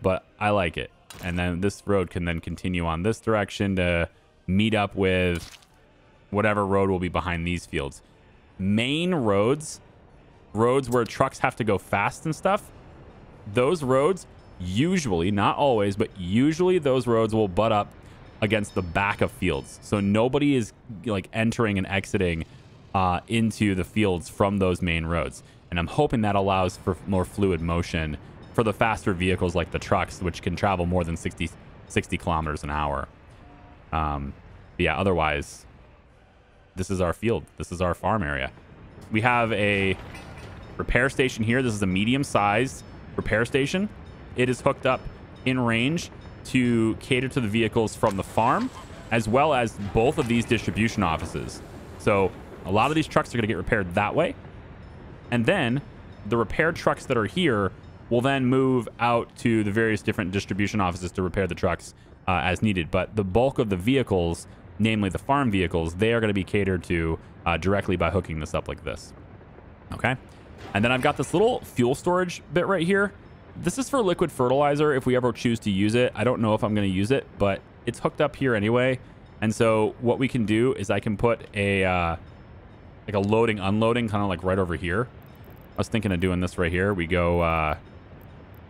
but I like it. And then this road can then continue on this direction to meet up with whatever road will be behind these fields. Main roads, roads where trucks have to go fast and stuff, those roads usually, not always, but usually those roads will butt up against the back of fields. So nobody is like entering and exiting uh, into the fields from those main roads. And I'm hoping that allows for more fluid motion for the faster vehicles like the trucks, which can travel more than 60, 60 kilometers an hour. Um, yeah, otherwise, this is our field. This is our farm area. We have a repair station here. This is a medium-sized repair station. It is hooked up in range to cater to the vehicles from the farm, as well as both of these distribution offices. So a lot of these trucks are going to get repaired that way. And then the repair trucks that are here will then move out to the various different distribution offices to repair the trucks uh, as needed. But the bulk of the vehicles, namely the farm vehicles, they are going to be catered to uh, directly by hooking this up like this. Okay. And then I've got this little fuel storage bit right here. This is for liquid fertilizer if we ever choose to use it. I don't know if I'm going to use it, but it's hooked up here anyway. And so what we can do is I can put a uh, like a loading unloading kind of like right over here. I was thinking of doing this right here. We go, uh,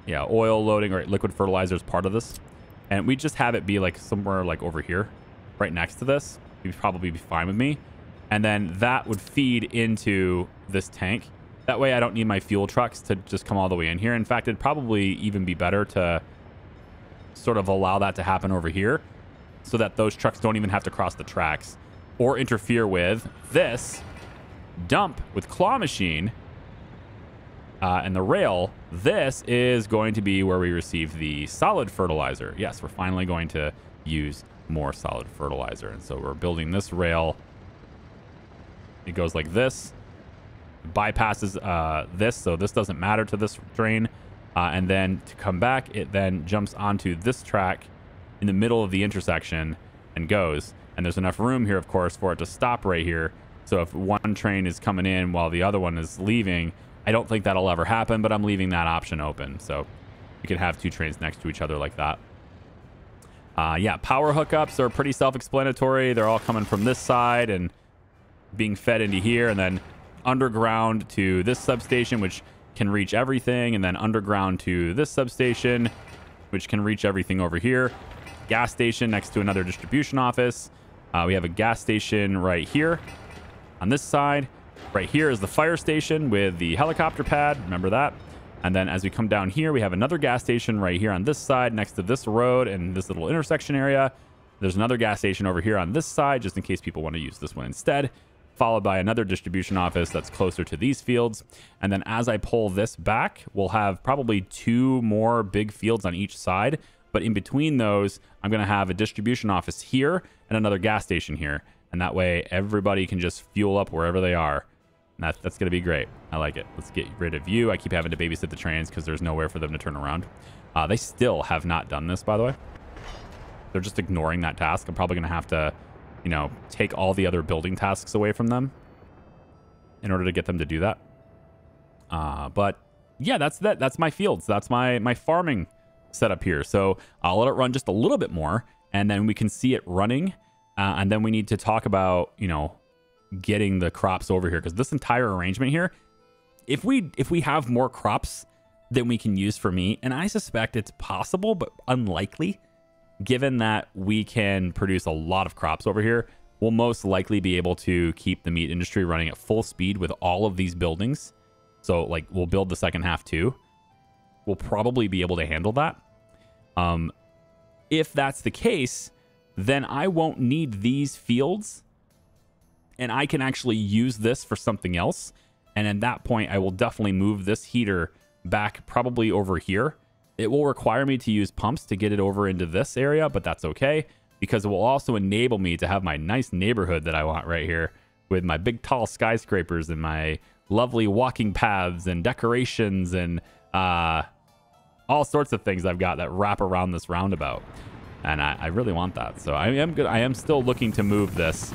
yeah, oil loading or liquid fertilizer is part of this. And we just have it be like somewhere like over here, right next to this. You'd probably be fine with me. And then that would feed into this tank. That way I don't need my fuel trucks to just come all the way in here. In fact, it'd probably even be better to sort of allow that to happen over here so that those trucks don't even have to cross the tracks or interfere with this dump with claw machine uh, and the rail. This is going to be where we receive the solid fertilizer. Yes, we're finally going to use more solid fertilizer. And so we're building this rail. It goes like this, bypasses uh, this, so this doesn't matter to this train. Uh, and then to come back, it then jumps onto this track in the middle of the intersection and goes. And there's enough room here, of course, for it to stop right here. So if one train is coming in while the other one is leaving, I don't think that'll ever happen, but I'm leaving that option open. So you could have two trains next to each other like that. Uh, yeah, power hookups are pretty self-explanatory. They're all coming from this side and being fed into here and then underground to this substation, which can reach everything, and then underground to this substation, which can reach everything over here. Gas station next to another distribution office. Uh, we have a gas station right here on this side. Right here is the fire station with the helicopter pad. Remember that? And then as we come down here, we have another gas station right here on this side next to this road and this little intersection area. There's another gas station over here on this side, just in case people want to use this one instead, followed by another distribution office that's closer to these fields. And then as I pull this back, we'll have probably two more big fields on each side. But in between those, I'm going to have a distribution office here and another gas station here. And that way, everybody can just fuel up wherever they are that, that's going to be great. I like it. Let's get rid of you. I keep having to babysit the trains because there's nowhere for them to turn around. Uh, they still have not done this, by the way. They're just ignoring that task. I'm probably going to have to, you know, take all the other building tasks away from them in order to get them to do that. Uh, but yeah, that's that. That's my fields. That's my my farming setup here. So I'll let it run just a little bit more, and then we can see it running. Uh, and then we need to talk about, you know, getting the crops over here because this entire arrangement here, if we if we have more crops than we can use for meat, and I suspect it's possible but unlikely, given that we can produce a lot of crops over here, we'll most likely be able to keep the meat industry running at full speed with all of these buildings. So like we'll build the second half too. We'll probably be able to handle that. Um, if that's the case, then I won't need these fields and I can actually use this for something else. And at that point, I will definitely move this heater back probably over here. It will require me to use pumps to get it over into this area, but that's okay because it will also enable me to have my nice neighborhood that I want right here with my big tall skyscrapers and my lovely walking paths and decorations and uh, all sorts of things I've got that wrap around this roundabout. And I, I really want that. So I am good. I am still looking to move this.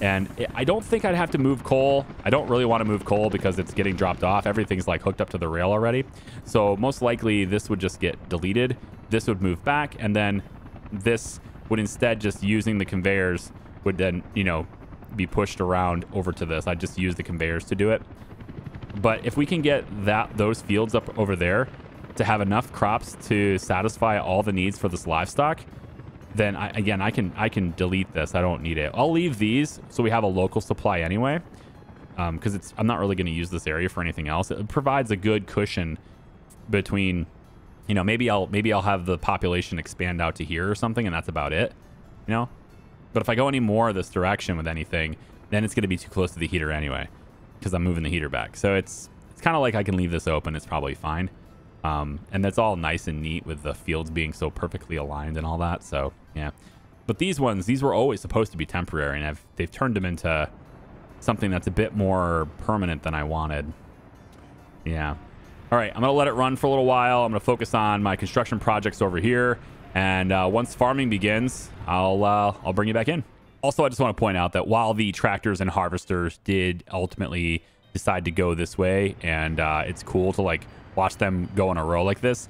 And I don't think I'd have to move coal. I don't really want to move coal because it's getting dropped off. Everything's like hooked up to the rail already. So most likely this would just get deleted. This would move back. And then this would instead just using the conveyors would then, you know, be pushed around over to this. I'd just use the conveyors to do it. But if we can get that those fields up over there to have enough crops to satisfy all the needs for this livestock, then I, again, I can I can delete this. I don't need it. I'll leave these so we have a local supply anyway, because um, it's I'm not really going to use this area for anything else. It provides a good cushion between, you know, maybe I'll maybe I'll have the population expand out to here or something, and that's about it, you know. But if I go any more this direction with anything, then it's going to be too close to the heater anyway, because I'm moving the heater back. So it's it's kind of like I can leave this open. It's probably fine. Um, and that's all nice and neat with the fields being so perfectly aligned and all that. So, yeah. But these ones, these were always supposed to be temporary, and I've, they've turned them into something that's a bit more permanent than I wanted. Yeah. All right, I'm going to let it run for a little while. I'm going to focus on my construction projects over here. And uh, once farming begins, I'll, uh, I'll bring you back in. Also, I just want to point out that while the tractors and harvesters did ultimately decide to go this way, and uh, it's cool to like watch them go in a row like this.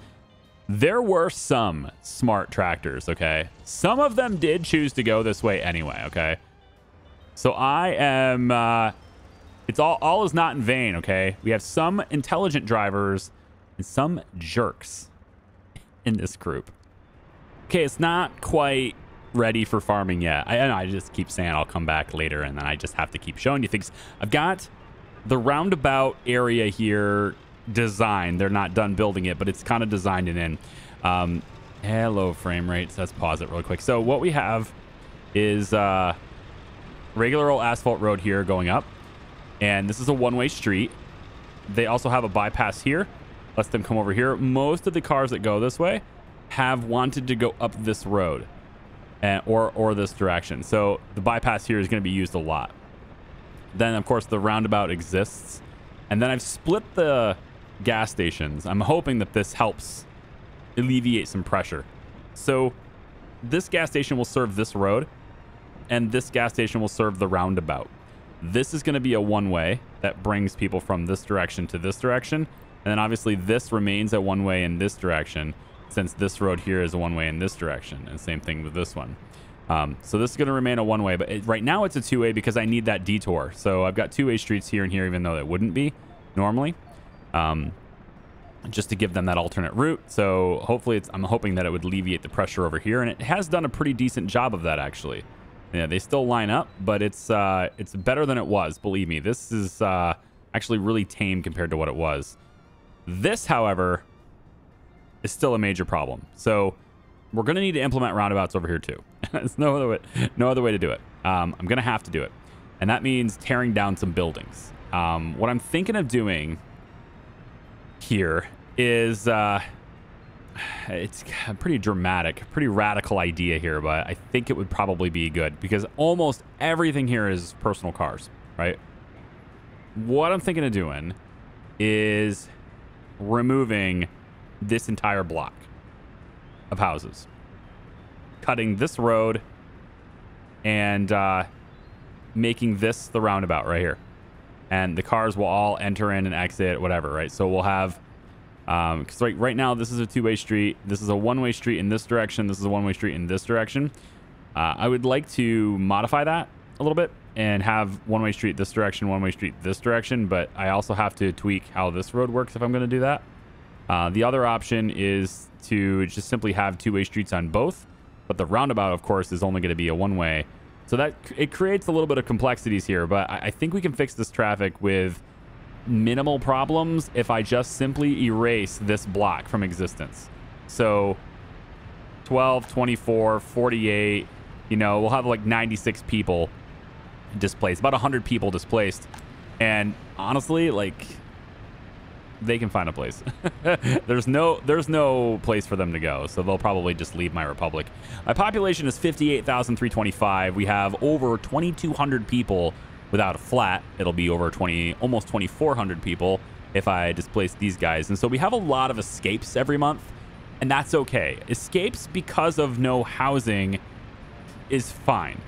There were some smart tractors, okay? Some of them did choose to go this way anyway, okay? So I am, uh, it's all, all is not in vain, okay? We have some intelligent drivers and some jerks in this group. Okay, it's not quite ready for farming yet. I, I just keep saying I'll come back later and then I just have to keep showing you things. I've got the roundabout area here design. They're not done building it, but it's kind of designed and in. Um, hello, frame rates. Let's pause it real quick. So what we have is uh, regular old asphalt road here going up. And this is a one-way street. They also have a bypass here. Lets them come over here. Most of the cars that go this way have wanted to go up this road and, or, or this direction. So the bypass here is going to be used a lot. Then, of course, the roundabout exists. And then I've split the gas stations. I'm hoping that this helps alleviate some pressure. So this gas station will serve this road and this gas station will serve the roundabout. This is going to be a one-way that brings people from this direction to this direction. And then obviously this remains a one-way in this direction since this road here is a one-way in this direction. And same thing with this one. Um, so this is going to remain a one-way, but it, right now it's a two-way because I need that detour. So I've got two-way streets here and here, even though it wouldn't be normally um, just to give them that alternate route. So hopefully it's, I'm hoping that it would alleviate the pressure over here. And it has done a pretty decent job of that, actually. Yeah, they still line up, but it's uh, it's better than it was. Believe me, this is uh, actually really tame compared to what it was. This, however, is still a major problem. So we're going to need to implement roundabouts over here too. There's no other way, no other way to do it. Um, I'm going to have to do it. And that means tearing down some buildings. Um, what I'm thinking of doing here is uh, it's a pretty dramatic, pretty radical idea here, but I think it would probably be good because almost everything here is personal cars, right? What I'm thinking of doing is removing this entire block of houses, cutting this road and uh, making this the roundabout right here and the cars will all enter in and exit, whatever, right? So we'll have, um, because right, right now this is a two-way street. This is a one-way street in this direction. This is a one-way street in this direction. Uh, I would like to modify that a little bit and have one-way street this direction, one-way street this direction, but I also have to tweak how this road works if I'm going to do that. Uh, the other option is to just simply have two-way streets on both, but the roundabout, of course, is only going to be a one-way. So that it creates a little bit of complexities here, but I, I think we can fix this traffic with minimal problems if I just simply erase this block from existence. So 12, 24, 48, You know, we'll have like 96 people displaced, about 100 people displaced. And honestly, like they can find a place. there's no there's no place for them to go, so they'll probably just leave my republic. My population is 58,325. We have over 2,200 people without a flat. It'll be over 20, almost 2,400 people if I displace these guys. And so we have a lot of escapes every month, and that's okay. Escapes because of no housing is fine.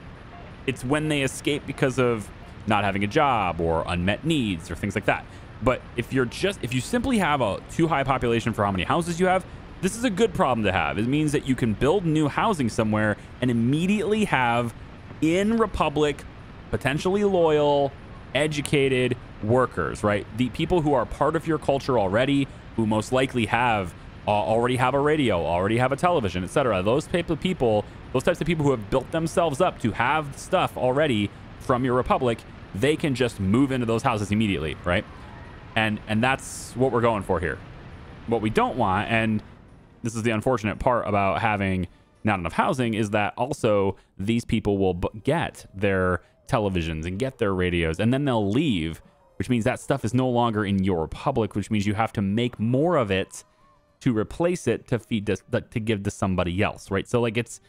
It's when they escape because of not having a job or unmet needs or things like that. But if you're just if you simply have a too high population for how many houses you have, this is a good problem to have. It means that you can build new housing somewhere and immediately have in Republic potentially loyal, educated workers, right? The people who are part of your culture already, who most likely have uh, already have a radio, already have a television, etc. Those type of people, those types of people who have built themselves up to have stuff already from your republic, they can just move into those houses immediately, right? And and that's what we're going for here. What we don't want, and this is the unfortunate part about having not enough housing, is that also these people will get their televisions and get their radios, and then they'll leave, which means that stuff is no longer in your public, which means you have to make more of it to replace it to feed this to give to somebody else, right? So like it's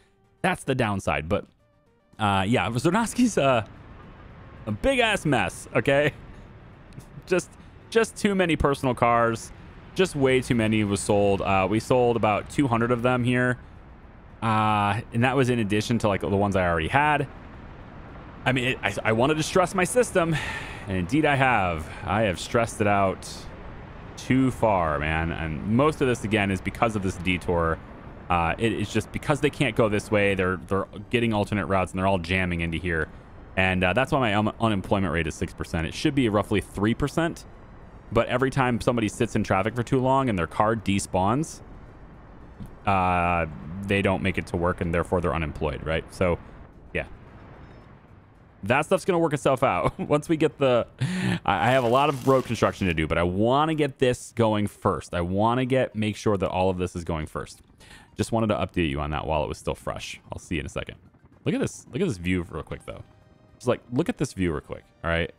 that's the downside. But uh, yeah, Zarnowski's uh, a big ass mess. Okay, just just too many personal cars. Just way too many was sold. Uh, we sold about 200 of them here. Uh, and that was in addition to like the ones I already had. I mean, it, I, I wanted to stress my system, and indeed I have. I have stressed it out too far, man. And most of this, again, is because of this detour. Uh, it's just because they can't go this way. They're they're getting alternate routes, and they're all jamming into here. And uh, that's why my un unemployment rate is 6%. It should be roughly 3%. But every time somebody sits in traffic for too long and their car despawns, uh, they don't make it to work and therefore they're unemployed, right? So, yeah. That stuff's going to work itself out. Once we get the... I have a lot of road construction to do, but I want to get this going first. I want to get make sure that all of this is going first. Just wanted to update you on that while it was still fresh. I'll see you in a second. Look at this. Look at this view real quick, though. Just like, look at this view real quick, all right?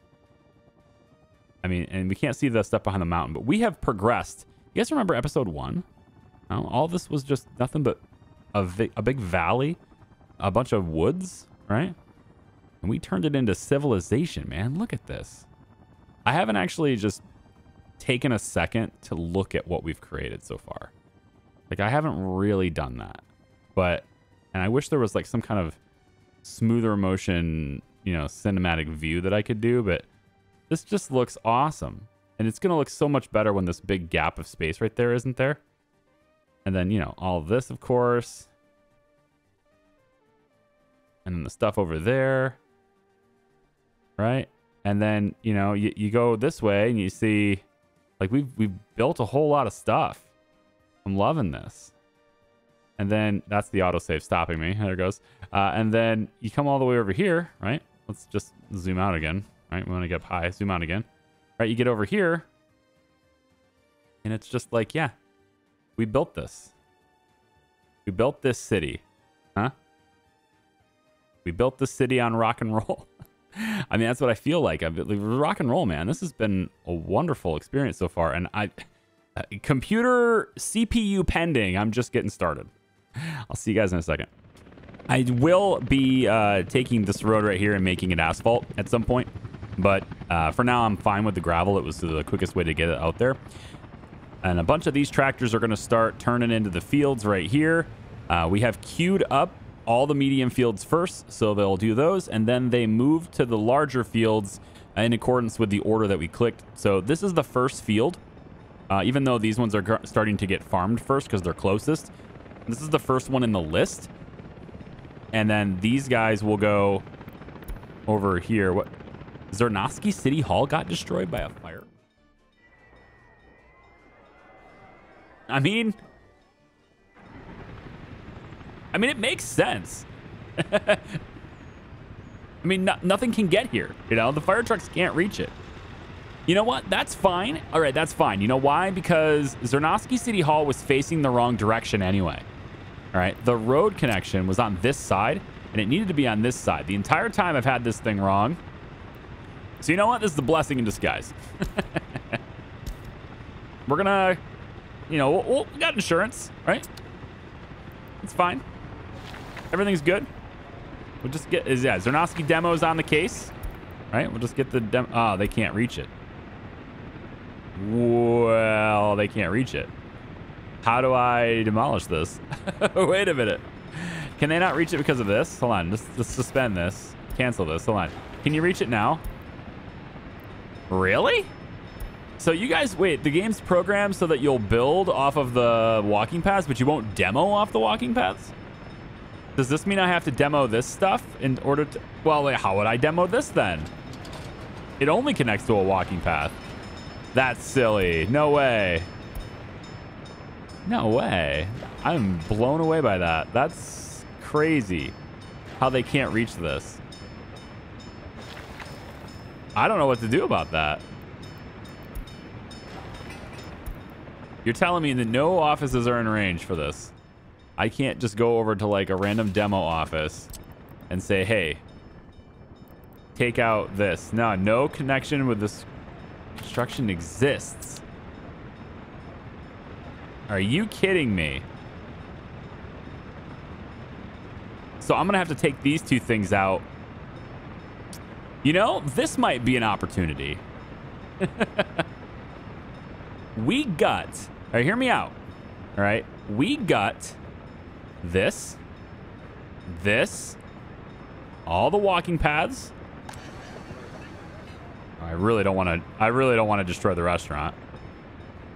I mean, and we can't see the stuff behind the mountain, but we have progressed. You guys remember episode one? all this was just nothing but a, a big valley, a bunch of woods, right? And we turned it into civilization, man. Look at this. I haven't actually just taken a second to look at what we've created so far. Like, I haven't really done that. But, and I wish there was like some kind of smoother motion, you know, cinematic view that I could do, but this just looks awesome. And it's going to look so much better when this big gap of space right there isn't there. And then, you know, all this, of course. And then the stuff over there. Right? And then, you know, you, you go this way and you see, like, we've, we've built a whole lot of stuff. I'm loving this. And then that's the autosave stopping me. There it goes. Uh, and then you come all the way over here, right? Let's just zoom out again. Right, we want to get up high. Zoom out again. Right, you get over here. And it's just like, yeah, we built this. We built this city. Huh? We built the city on rock and roll. I mean, that's what I feel like. I've rock and roll, man. This has been a wonderful experience so far. And I, uh, computer CPU pending. I'm just getting started. I'll see you guys in a second. I will be uh, taking this road right here and making it asphalt at some point. But uh, for now, I'm fine with the gravel. It was the quickest way to get it out there. And a bunch of these tractors are going to start turning into the fields right here. Uh, we have queued up all the medium fields first, so they'll do those. And then they move to the larger fields in accordance with the order that we clicked. So this is the first field. Uh, even though these ones are starting to get farmed first because they're closest. This is the first one in the list. And then these guys will go over here. What Zarnowski City Hall got destroyed by a fire? I mean... I mean, it makes sense. I mean, no, nothing can get here. You know, the fire trucks can't reach it. You know what? That's fine. All right, that's fine. You know why? Because Zarnowski City Hall was facing the wrong direction anyway. All right, the road connection was on this side. and it needed to be on this side. The entire time I've had this thing wrong. So you know what? This is the blessing in disguise. We're gonna, you know, we'll, we got insurance, right? It's fine. Everything's good. We'll just get, is yeah, Zernovsky demos on the case, right? We'll just get the demo. Oh, they can't reach it. Well, they can't reach it. How do I demolish this? Wait a minute. Can they not reach it because of this? Hold on. Let's, let's suspend this. Cancel this. Hold on. Can you reach it now? Really? So you guys, wait, the game's programmed so that you'll build off of the walking paths, but you won't demo off the walking paths? Does this mean I have to demo this stuff in order to... Well, how would I demo this then? It only connects to a walking path. That's silly. No way. No way. I'm blown away by that. That's crazy how they can't reach this. I don't know what to do about that. You're telling me that no offices are in range for this. I can't just go over to like a random demo office and say, hey, take out this. No, no connection with this construction exists. Are you kidding me? So I'm going to have to take these two things out. You know, this might be an opportunity. we got, all right, hear me out. All right, we got this, this, all the walking paths. I really don't want to, I really don't want to destroy the restaurant.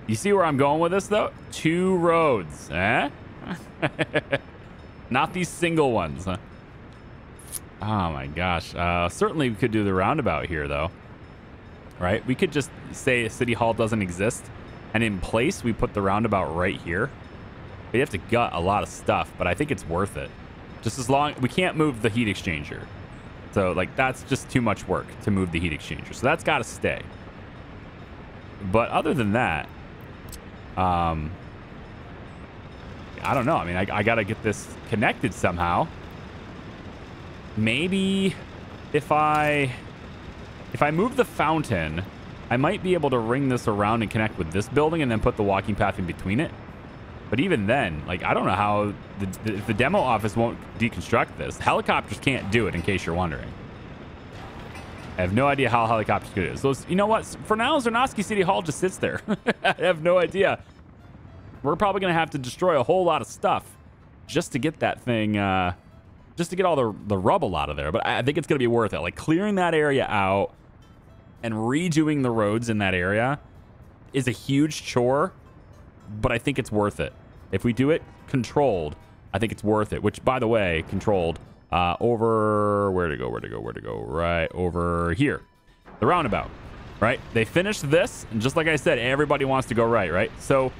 You see where I'm going with this, though? Two roads, eh? Not these single ones. Huh? Oh, my gosh. Uh, certainly, we could do the roundabout here, though. Right? We could just say City Hall doesn't exist, and in place, we put the roundabout right here. We have to gut a lot of stuff, but I think it's worth it. Just as long... We can't move the heat exchanger. So, like, that's just too much work to move the heat exchanger. So that's got to stay. But other than that, um, I don't know. I mean, I, I got to get this connected somehow. Maybe if I if I move the fountain, I might be able to ring this around and connect with this building and then put the walking path in between it. But even then, like, I don't know how the, the, the demo office won't deconstruct this. Helicopters can't do it, in case you're wondering. I have no idea how helicopters could do it. So, you know what? For now, Zernovsky City Hall just sits there. I have no idea. We're probably going to have to destroy a whole lot of stuff just to get that thing, uh, just to get all the, the rubble out of there. But I think it's going to be worth it. Like, clearing that area out and redoing the roads in that area is a huge chore, but I think it's worth it. If we do it controlled, I think it's worth it. Which, by the way, controlled uh, over where to go, where to go, where to go, right over here, the roundabout, right? They finished this, and just like I said, everybody wants to go right, right? So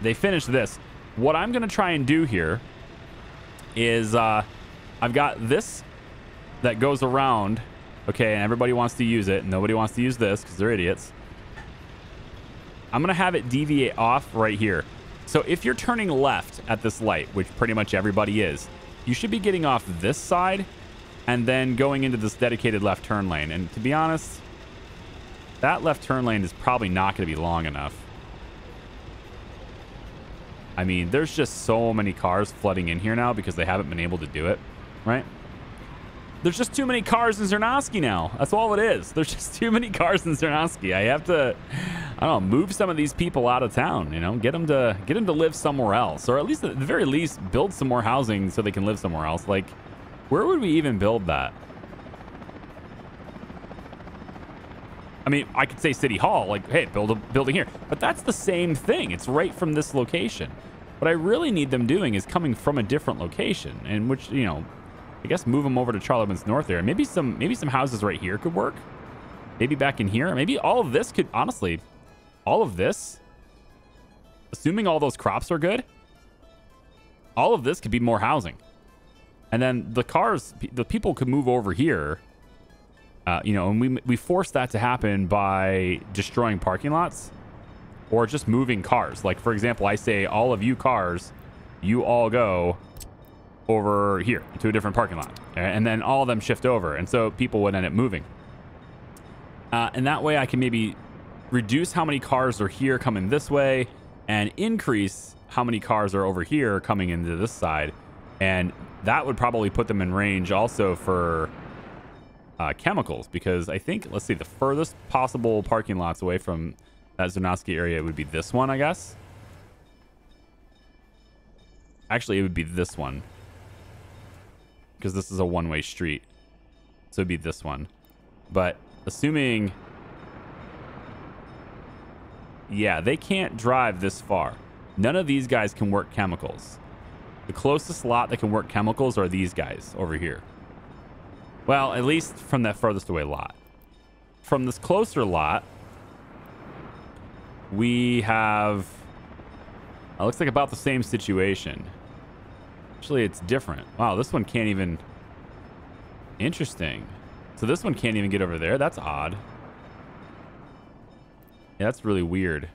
they finished this. What I'm gonna try and do here is uh, I've got this that goes around, okay, and everybody wants to use it, nobody wants to use this because they're idiots. I'm gonna have it deviate off right here. So if you're turning left at this light, which pretty much everybody is, you should be getting off this side and then going into this dedicated left turn lane. And to be honest, that left turn lane is probably not going to be long enough. I mean, there's just so many cars flooding in here now because they haven't been able to do it, right? There's just too many cars in Zernovsky now. That's all it is. There's just too many cars in Zernovsky. I have to, I don't know, move some of these people out of town. You know, get them to get them to live somewhere else, or at least at the very least, build some more housing so they can live somewhere else. Like, where would we even build that? I mean, I could say City Hall, like, hey, build a building here. But that's the same thing. It's right from this location. What I really need them doing is coming from a different location, in which, you know, I guess move them over to Charlemagne's North area. Maybe some maybe some houses right here could work. Maybe back in here. Maybe all of this could, honestly, all of this, assuming all those crops are good, all of this could be more housing. And then the cars, the people could move over here, uh, you know, and we, we force that to happen by destroying parking lots or just moving cars. Like, for example, I say, all of you cars, you all go over here to a different parking lot. And then all of them shift over. And so people would end up moving. Uh, and that way I can maybe reduce how many cars are here coming this way and increase how many cars are over here coming into this side. And that would probably put them in range also for uh, chemicals because I think, let's see, the furthest possible parking lots away from that Zarnowski area would be this one, I guess. Actually, it would be this one because this is a one-way street. So it'd be this one. But assuming... Yeah, they can't drive this far. None of these guys can work chemicals. The closest lot that can work chemicals are these guys over here. Well, at least from that furthest away lot. From this closer lot, we have... It looks like about the same situation. Actually, it's different. Wow, this one can't even... Interesting. So this one can't even get over there. That's odd. Yeah, that's really weird.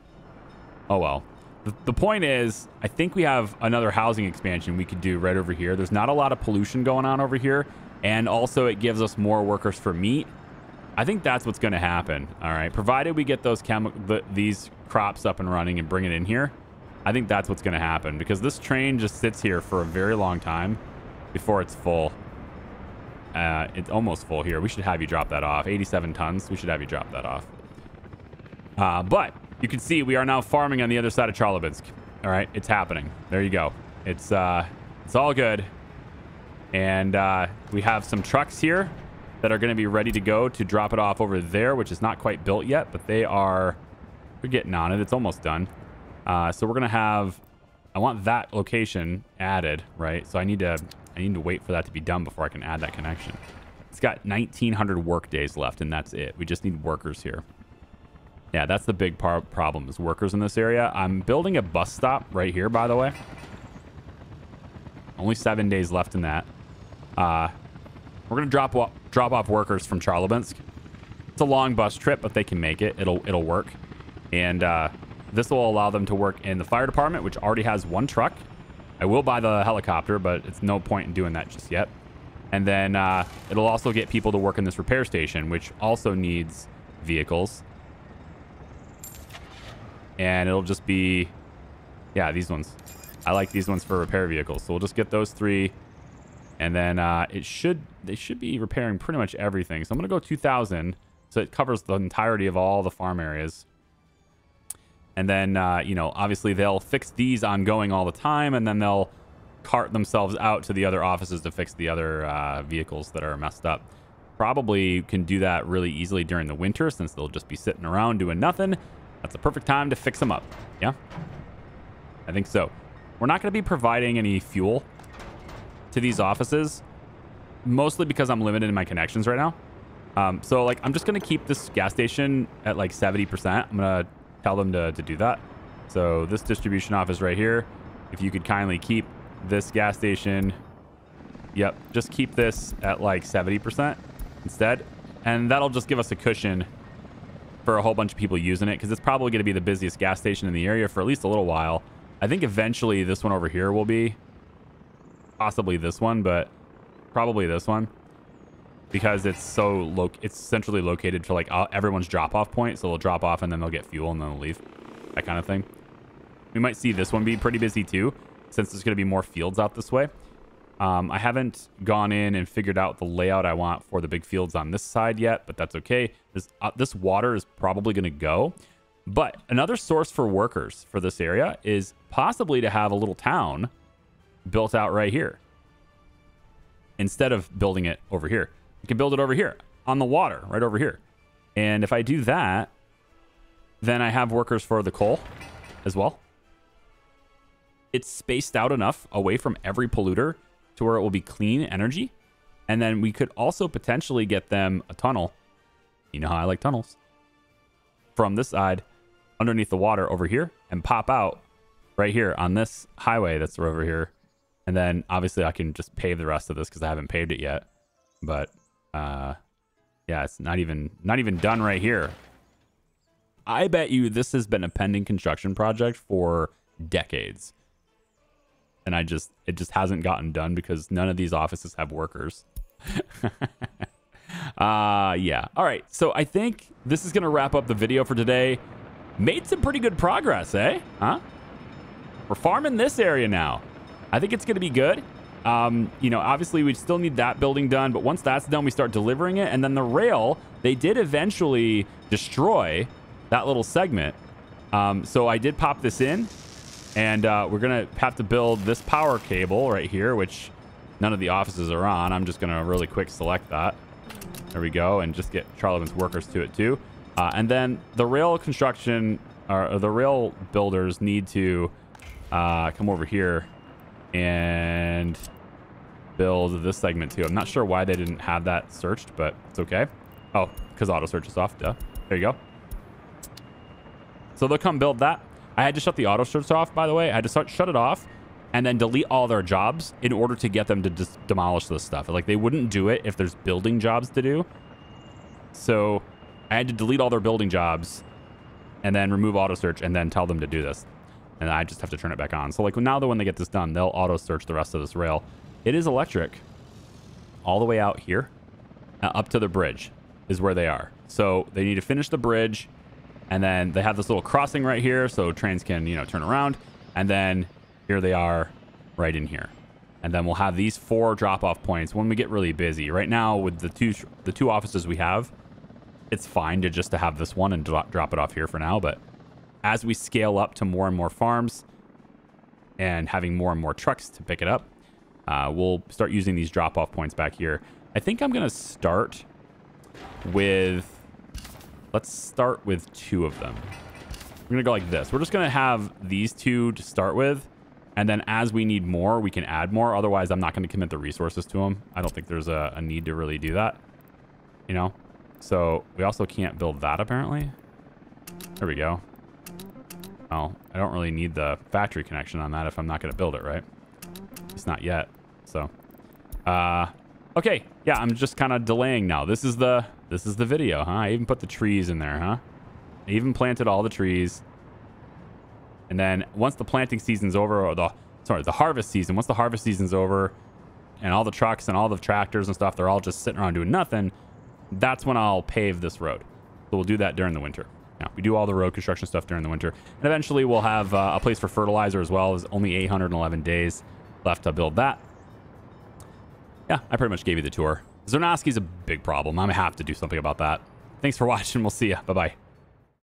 Oh, well. The, the point is, I think we have another housing expansion we could do right over here. There's not a lot of pollution going on over here. And also it gives us more workers for meat. I think that's what's going to happen. All right. Provided we get those chemi the, these crops up and running and bring it in here. I think that's what's going to happen because this train just sits here for a very long time before it's full. Uh, it's almost full here. We should have you drop that off. 87 tons. We should have you drop that off. Uh, but you can see we are now farming on the other side of Charlobinsk. All right, it's happening. There you go. It's uh, it's all good. And uh, we have some trucks here that are going to be ready to go to drop it off over there, which is not quite built yet, but they are we're getting on it. It's almost done. Uh, so we're going to have I want that location added, right? So I need to I need to wait for that to be done before I can add that connection. It's got 1900 work days left and that's it. We just need workers here. Yeah, that's the big problem is workers in this area. I'm building a bus stop right here, by the way. Only seven days left in that. Uh, we're gonna drop drop off workers from Charlobinsk. It's a long bus trip, but they can make it. It'll it'll work, and uh, this will allow them to work in the fire department, which already has one truck. I will buy the helicopter, but it's no point in doing that just yet. And then uh, it'll also get people to work in this repair station, which also needs vehicles. And it'll just be, yeah, these ones. I like these ones for repair vehicles. So we'll just get those three. And then uh, it should, they should be repairing pretty much everything. So I'm going to go 2,000. So it covers the entirety of all the farm areas. And then, uh, you know, obviously they'll fix these ongoing all the time. And then they'll cart themselves out to the other offices to fix the other uh, vehicles that are messed up. Probably can do that really easily during the winter since they'll just be sitting around doing nothing. That's the perfect time to fix them up. Yeah? I think so. We're not going to be providing any fuel to these offices, mostly because I'm limited in my connections right now. Um, so, like, I'm just going to keep this gas station at, like, 70%. I'm going to tell them to, to do that. So, this distribution office right here, if you could kindly keep this gas station, yep, just keep this at, like, 70% instead. And that'll just give us a cushion for a whole bunch of people using it because it's probably going to be the busiest gas station in the area for at least a little while. I think eventually this one over here will be possibly this one, but probably this one because it's so low. It's centrally located for like everyone's drop off point. So they'll drop off and then they'll get fuel and then they'll leave. That kind of thing. We might see this one be pretty busy too, since there's going to be more fields out this way. Um, I haven't gone in and figured out the layout I want for the big fields on this side yet, but that's okay. This, uh, this water is probably going to go. But another source for workers for this area is possibly to have a little town built out right here instead of building it over here. You can build it over here on the water, right over here. And if I do that, then I have workers for the coal as well. It's spaced out enough away from every polluter to where it will be clean energy. And then we could also potentially get them a tunnel. You know how I like tunnels. From this side, underneath the water over here, and pop out right here on this highway that's over here. And then obviously I can just pave the rest of this because I haven't paved it yet. But uh, yeah, it's not even not even done right here. I bet you this has been a pending construction project for decades and I just it just hasn't gotten done because none of these offices have workers. uh yeah. All right. So I think this is gonna wrap up the video for today. Made some pretty good progress, eh? Huh? We're farming this area now. I think it's gonna be good. Um, you know, obviously we still need that building done, but once that's done, we start delivering it. And then the rail, they did eventually destroy that little segment. Um, so I did pop this in and uh, we're going to have to build this power cable right here, which none of the offices are on. I'm just going to really quick select that. There we go. And just get Charlevin's workers to it too. Uh, and then the rail construction or the rail builders need to uh, come over here and build this segment too. I'm not sure why they didn't have that searched, but it's okay. Oh, because auto search is off. Duh. There you go. So they'll come build that. I had to shut the auto search off, by the way. I had to start, shut it off and then delete all their jobs in order to get them to just demolish this stuff. Like they wouldn't do it if there's building jobs to do. So I had to delete all their building jobs and then remove auto search and then tell them to do this. And I just have to turn it back on. So like now that when they get this done, they'll auto search the rest of this rail. It is electric all the way out here uh, up to the bridge is where they are. So they need to finish the bridge and then they have this little crossing right here so trains can, you know, turn around. And then here they are right in here. And then we'll have these four drop-off points when we get really busy. Right now, with the two the two offices we have, it's fine to just to have this one and drop, drop it off here for now. But as we scale up to more and more farms and having more and more trucks to pick it up, uh, we'll start using these drop-off points back here. I think I'm going to start with Let's start with two of them. We're going to go like this. We're just going to have these two to start with. And then as we need more, we can add more. Otherwise, I'm not going to commit the resources to them. I don't think there's a, a need to really do that. You know? So we also can't build that apparently. There we go. Well, I don't really need the factory connection on that if I'm not going to build it, right? It's not yet. So, uh, okay. Yeah, I'm just kind of delaying now. This is the this is the video, huh? I even put the trees in there, huh? I even planted all the trees. And then once the planting season's over, or the, sorry, the harvest season, once the harvest season's over, and all the trucks and all the tractors and stuff, they're all just sitting around doing nothing, that's when I'll pave this road. So we'll do that during the winter. Now, we do all the road construction stuff during the winter. And eventually we'll have uh, a place for fertilizer as well. There's only 811 days left to build that. Yeah, I pretty much gave you the tour. Zarnowski's a big problem. I'm going to have to do something about that. Thanks for watching. We'll see you. Bye-bye.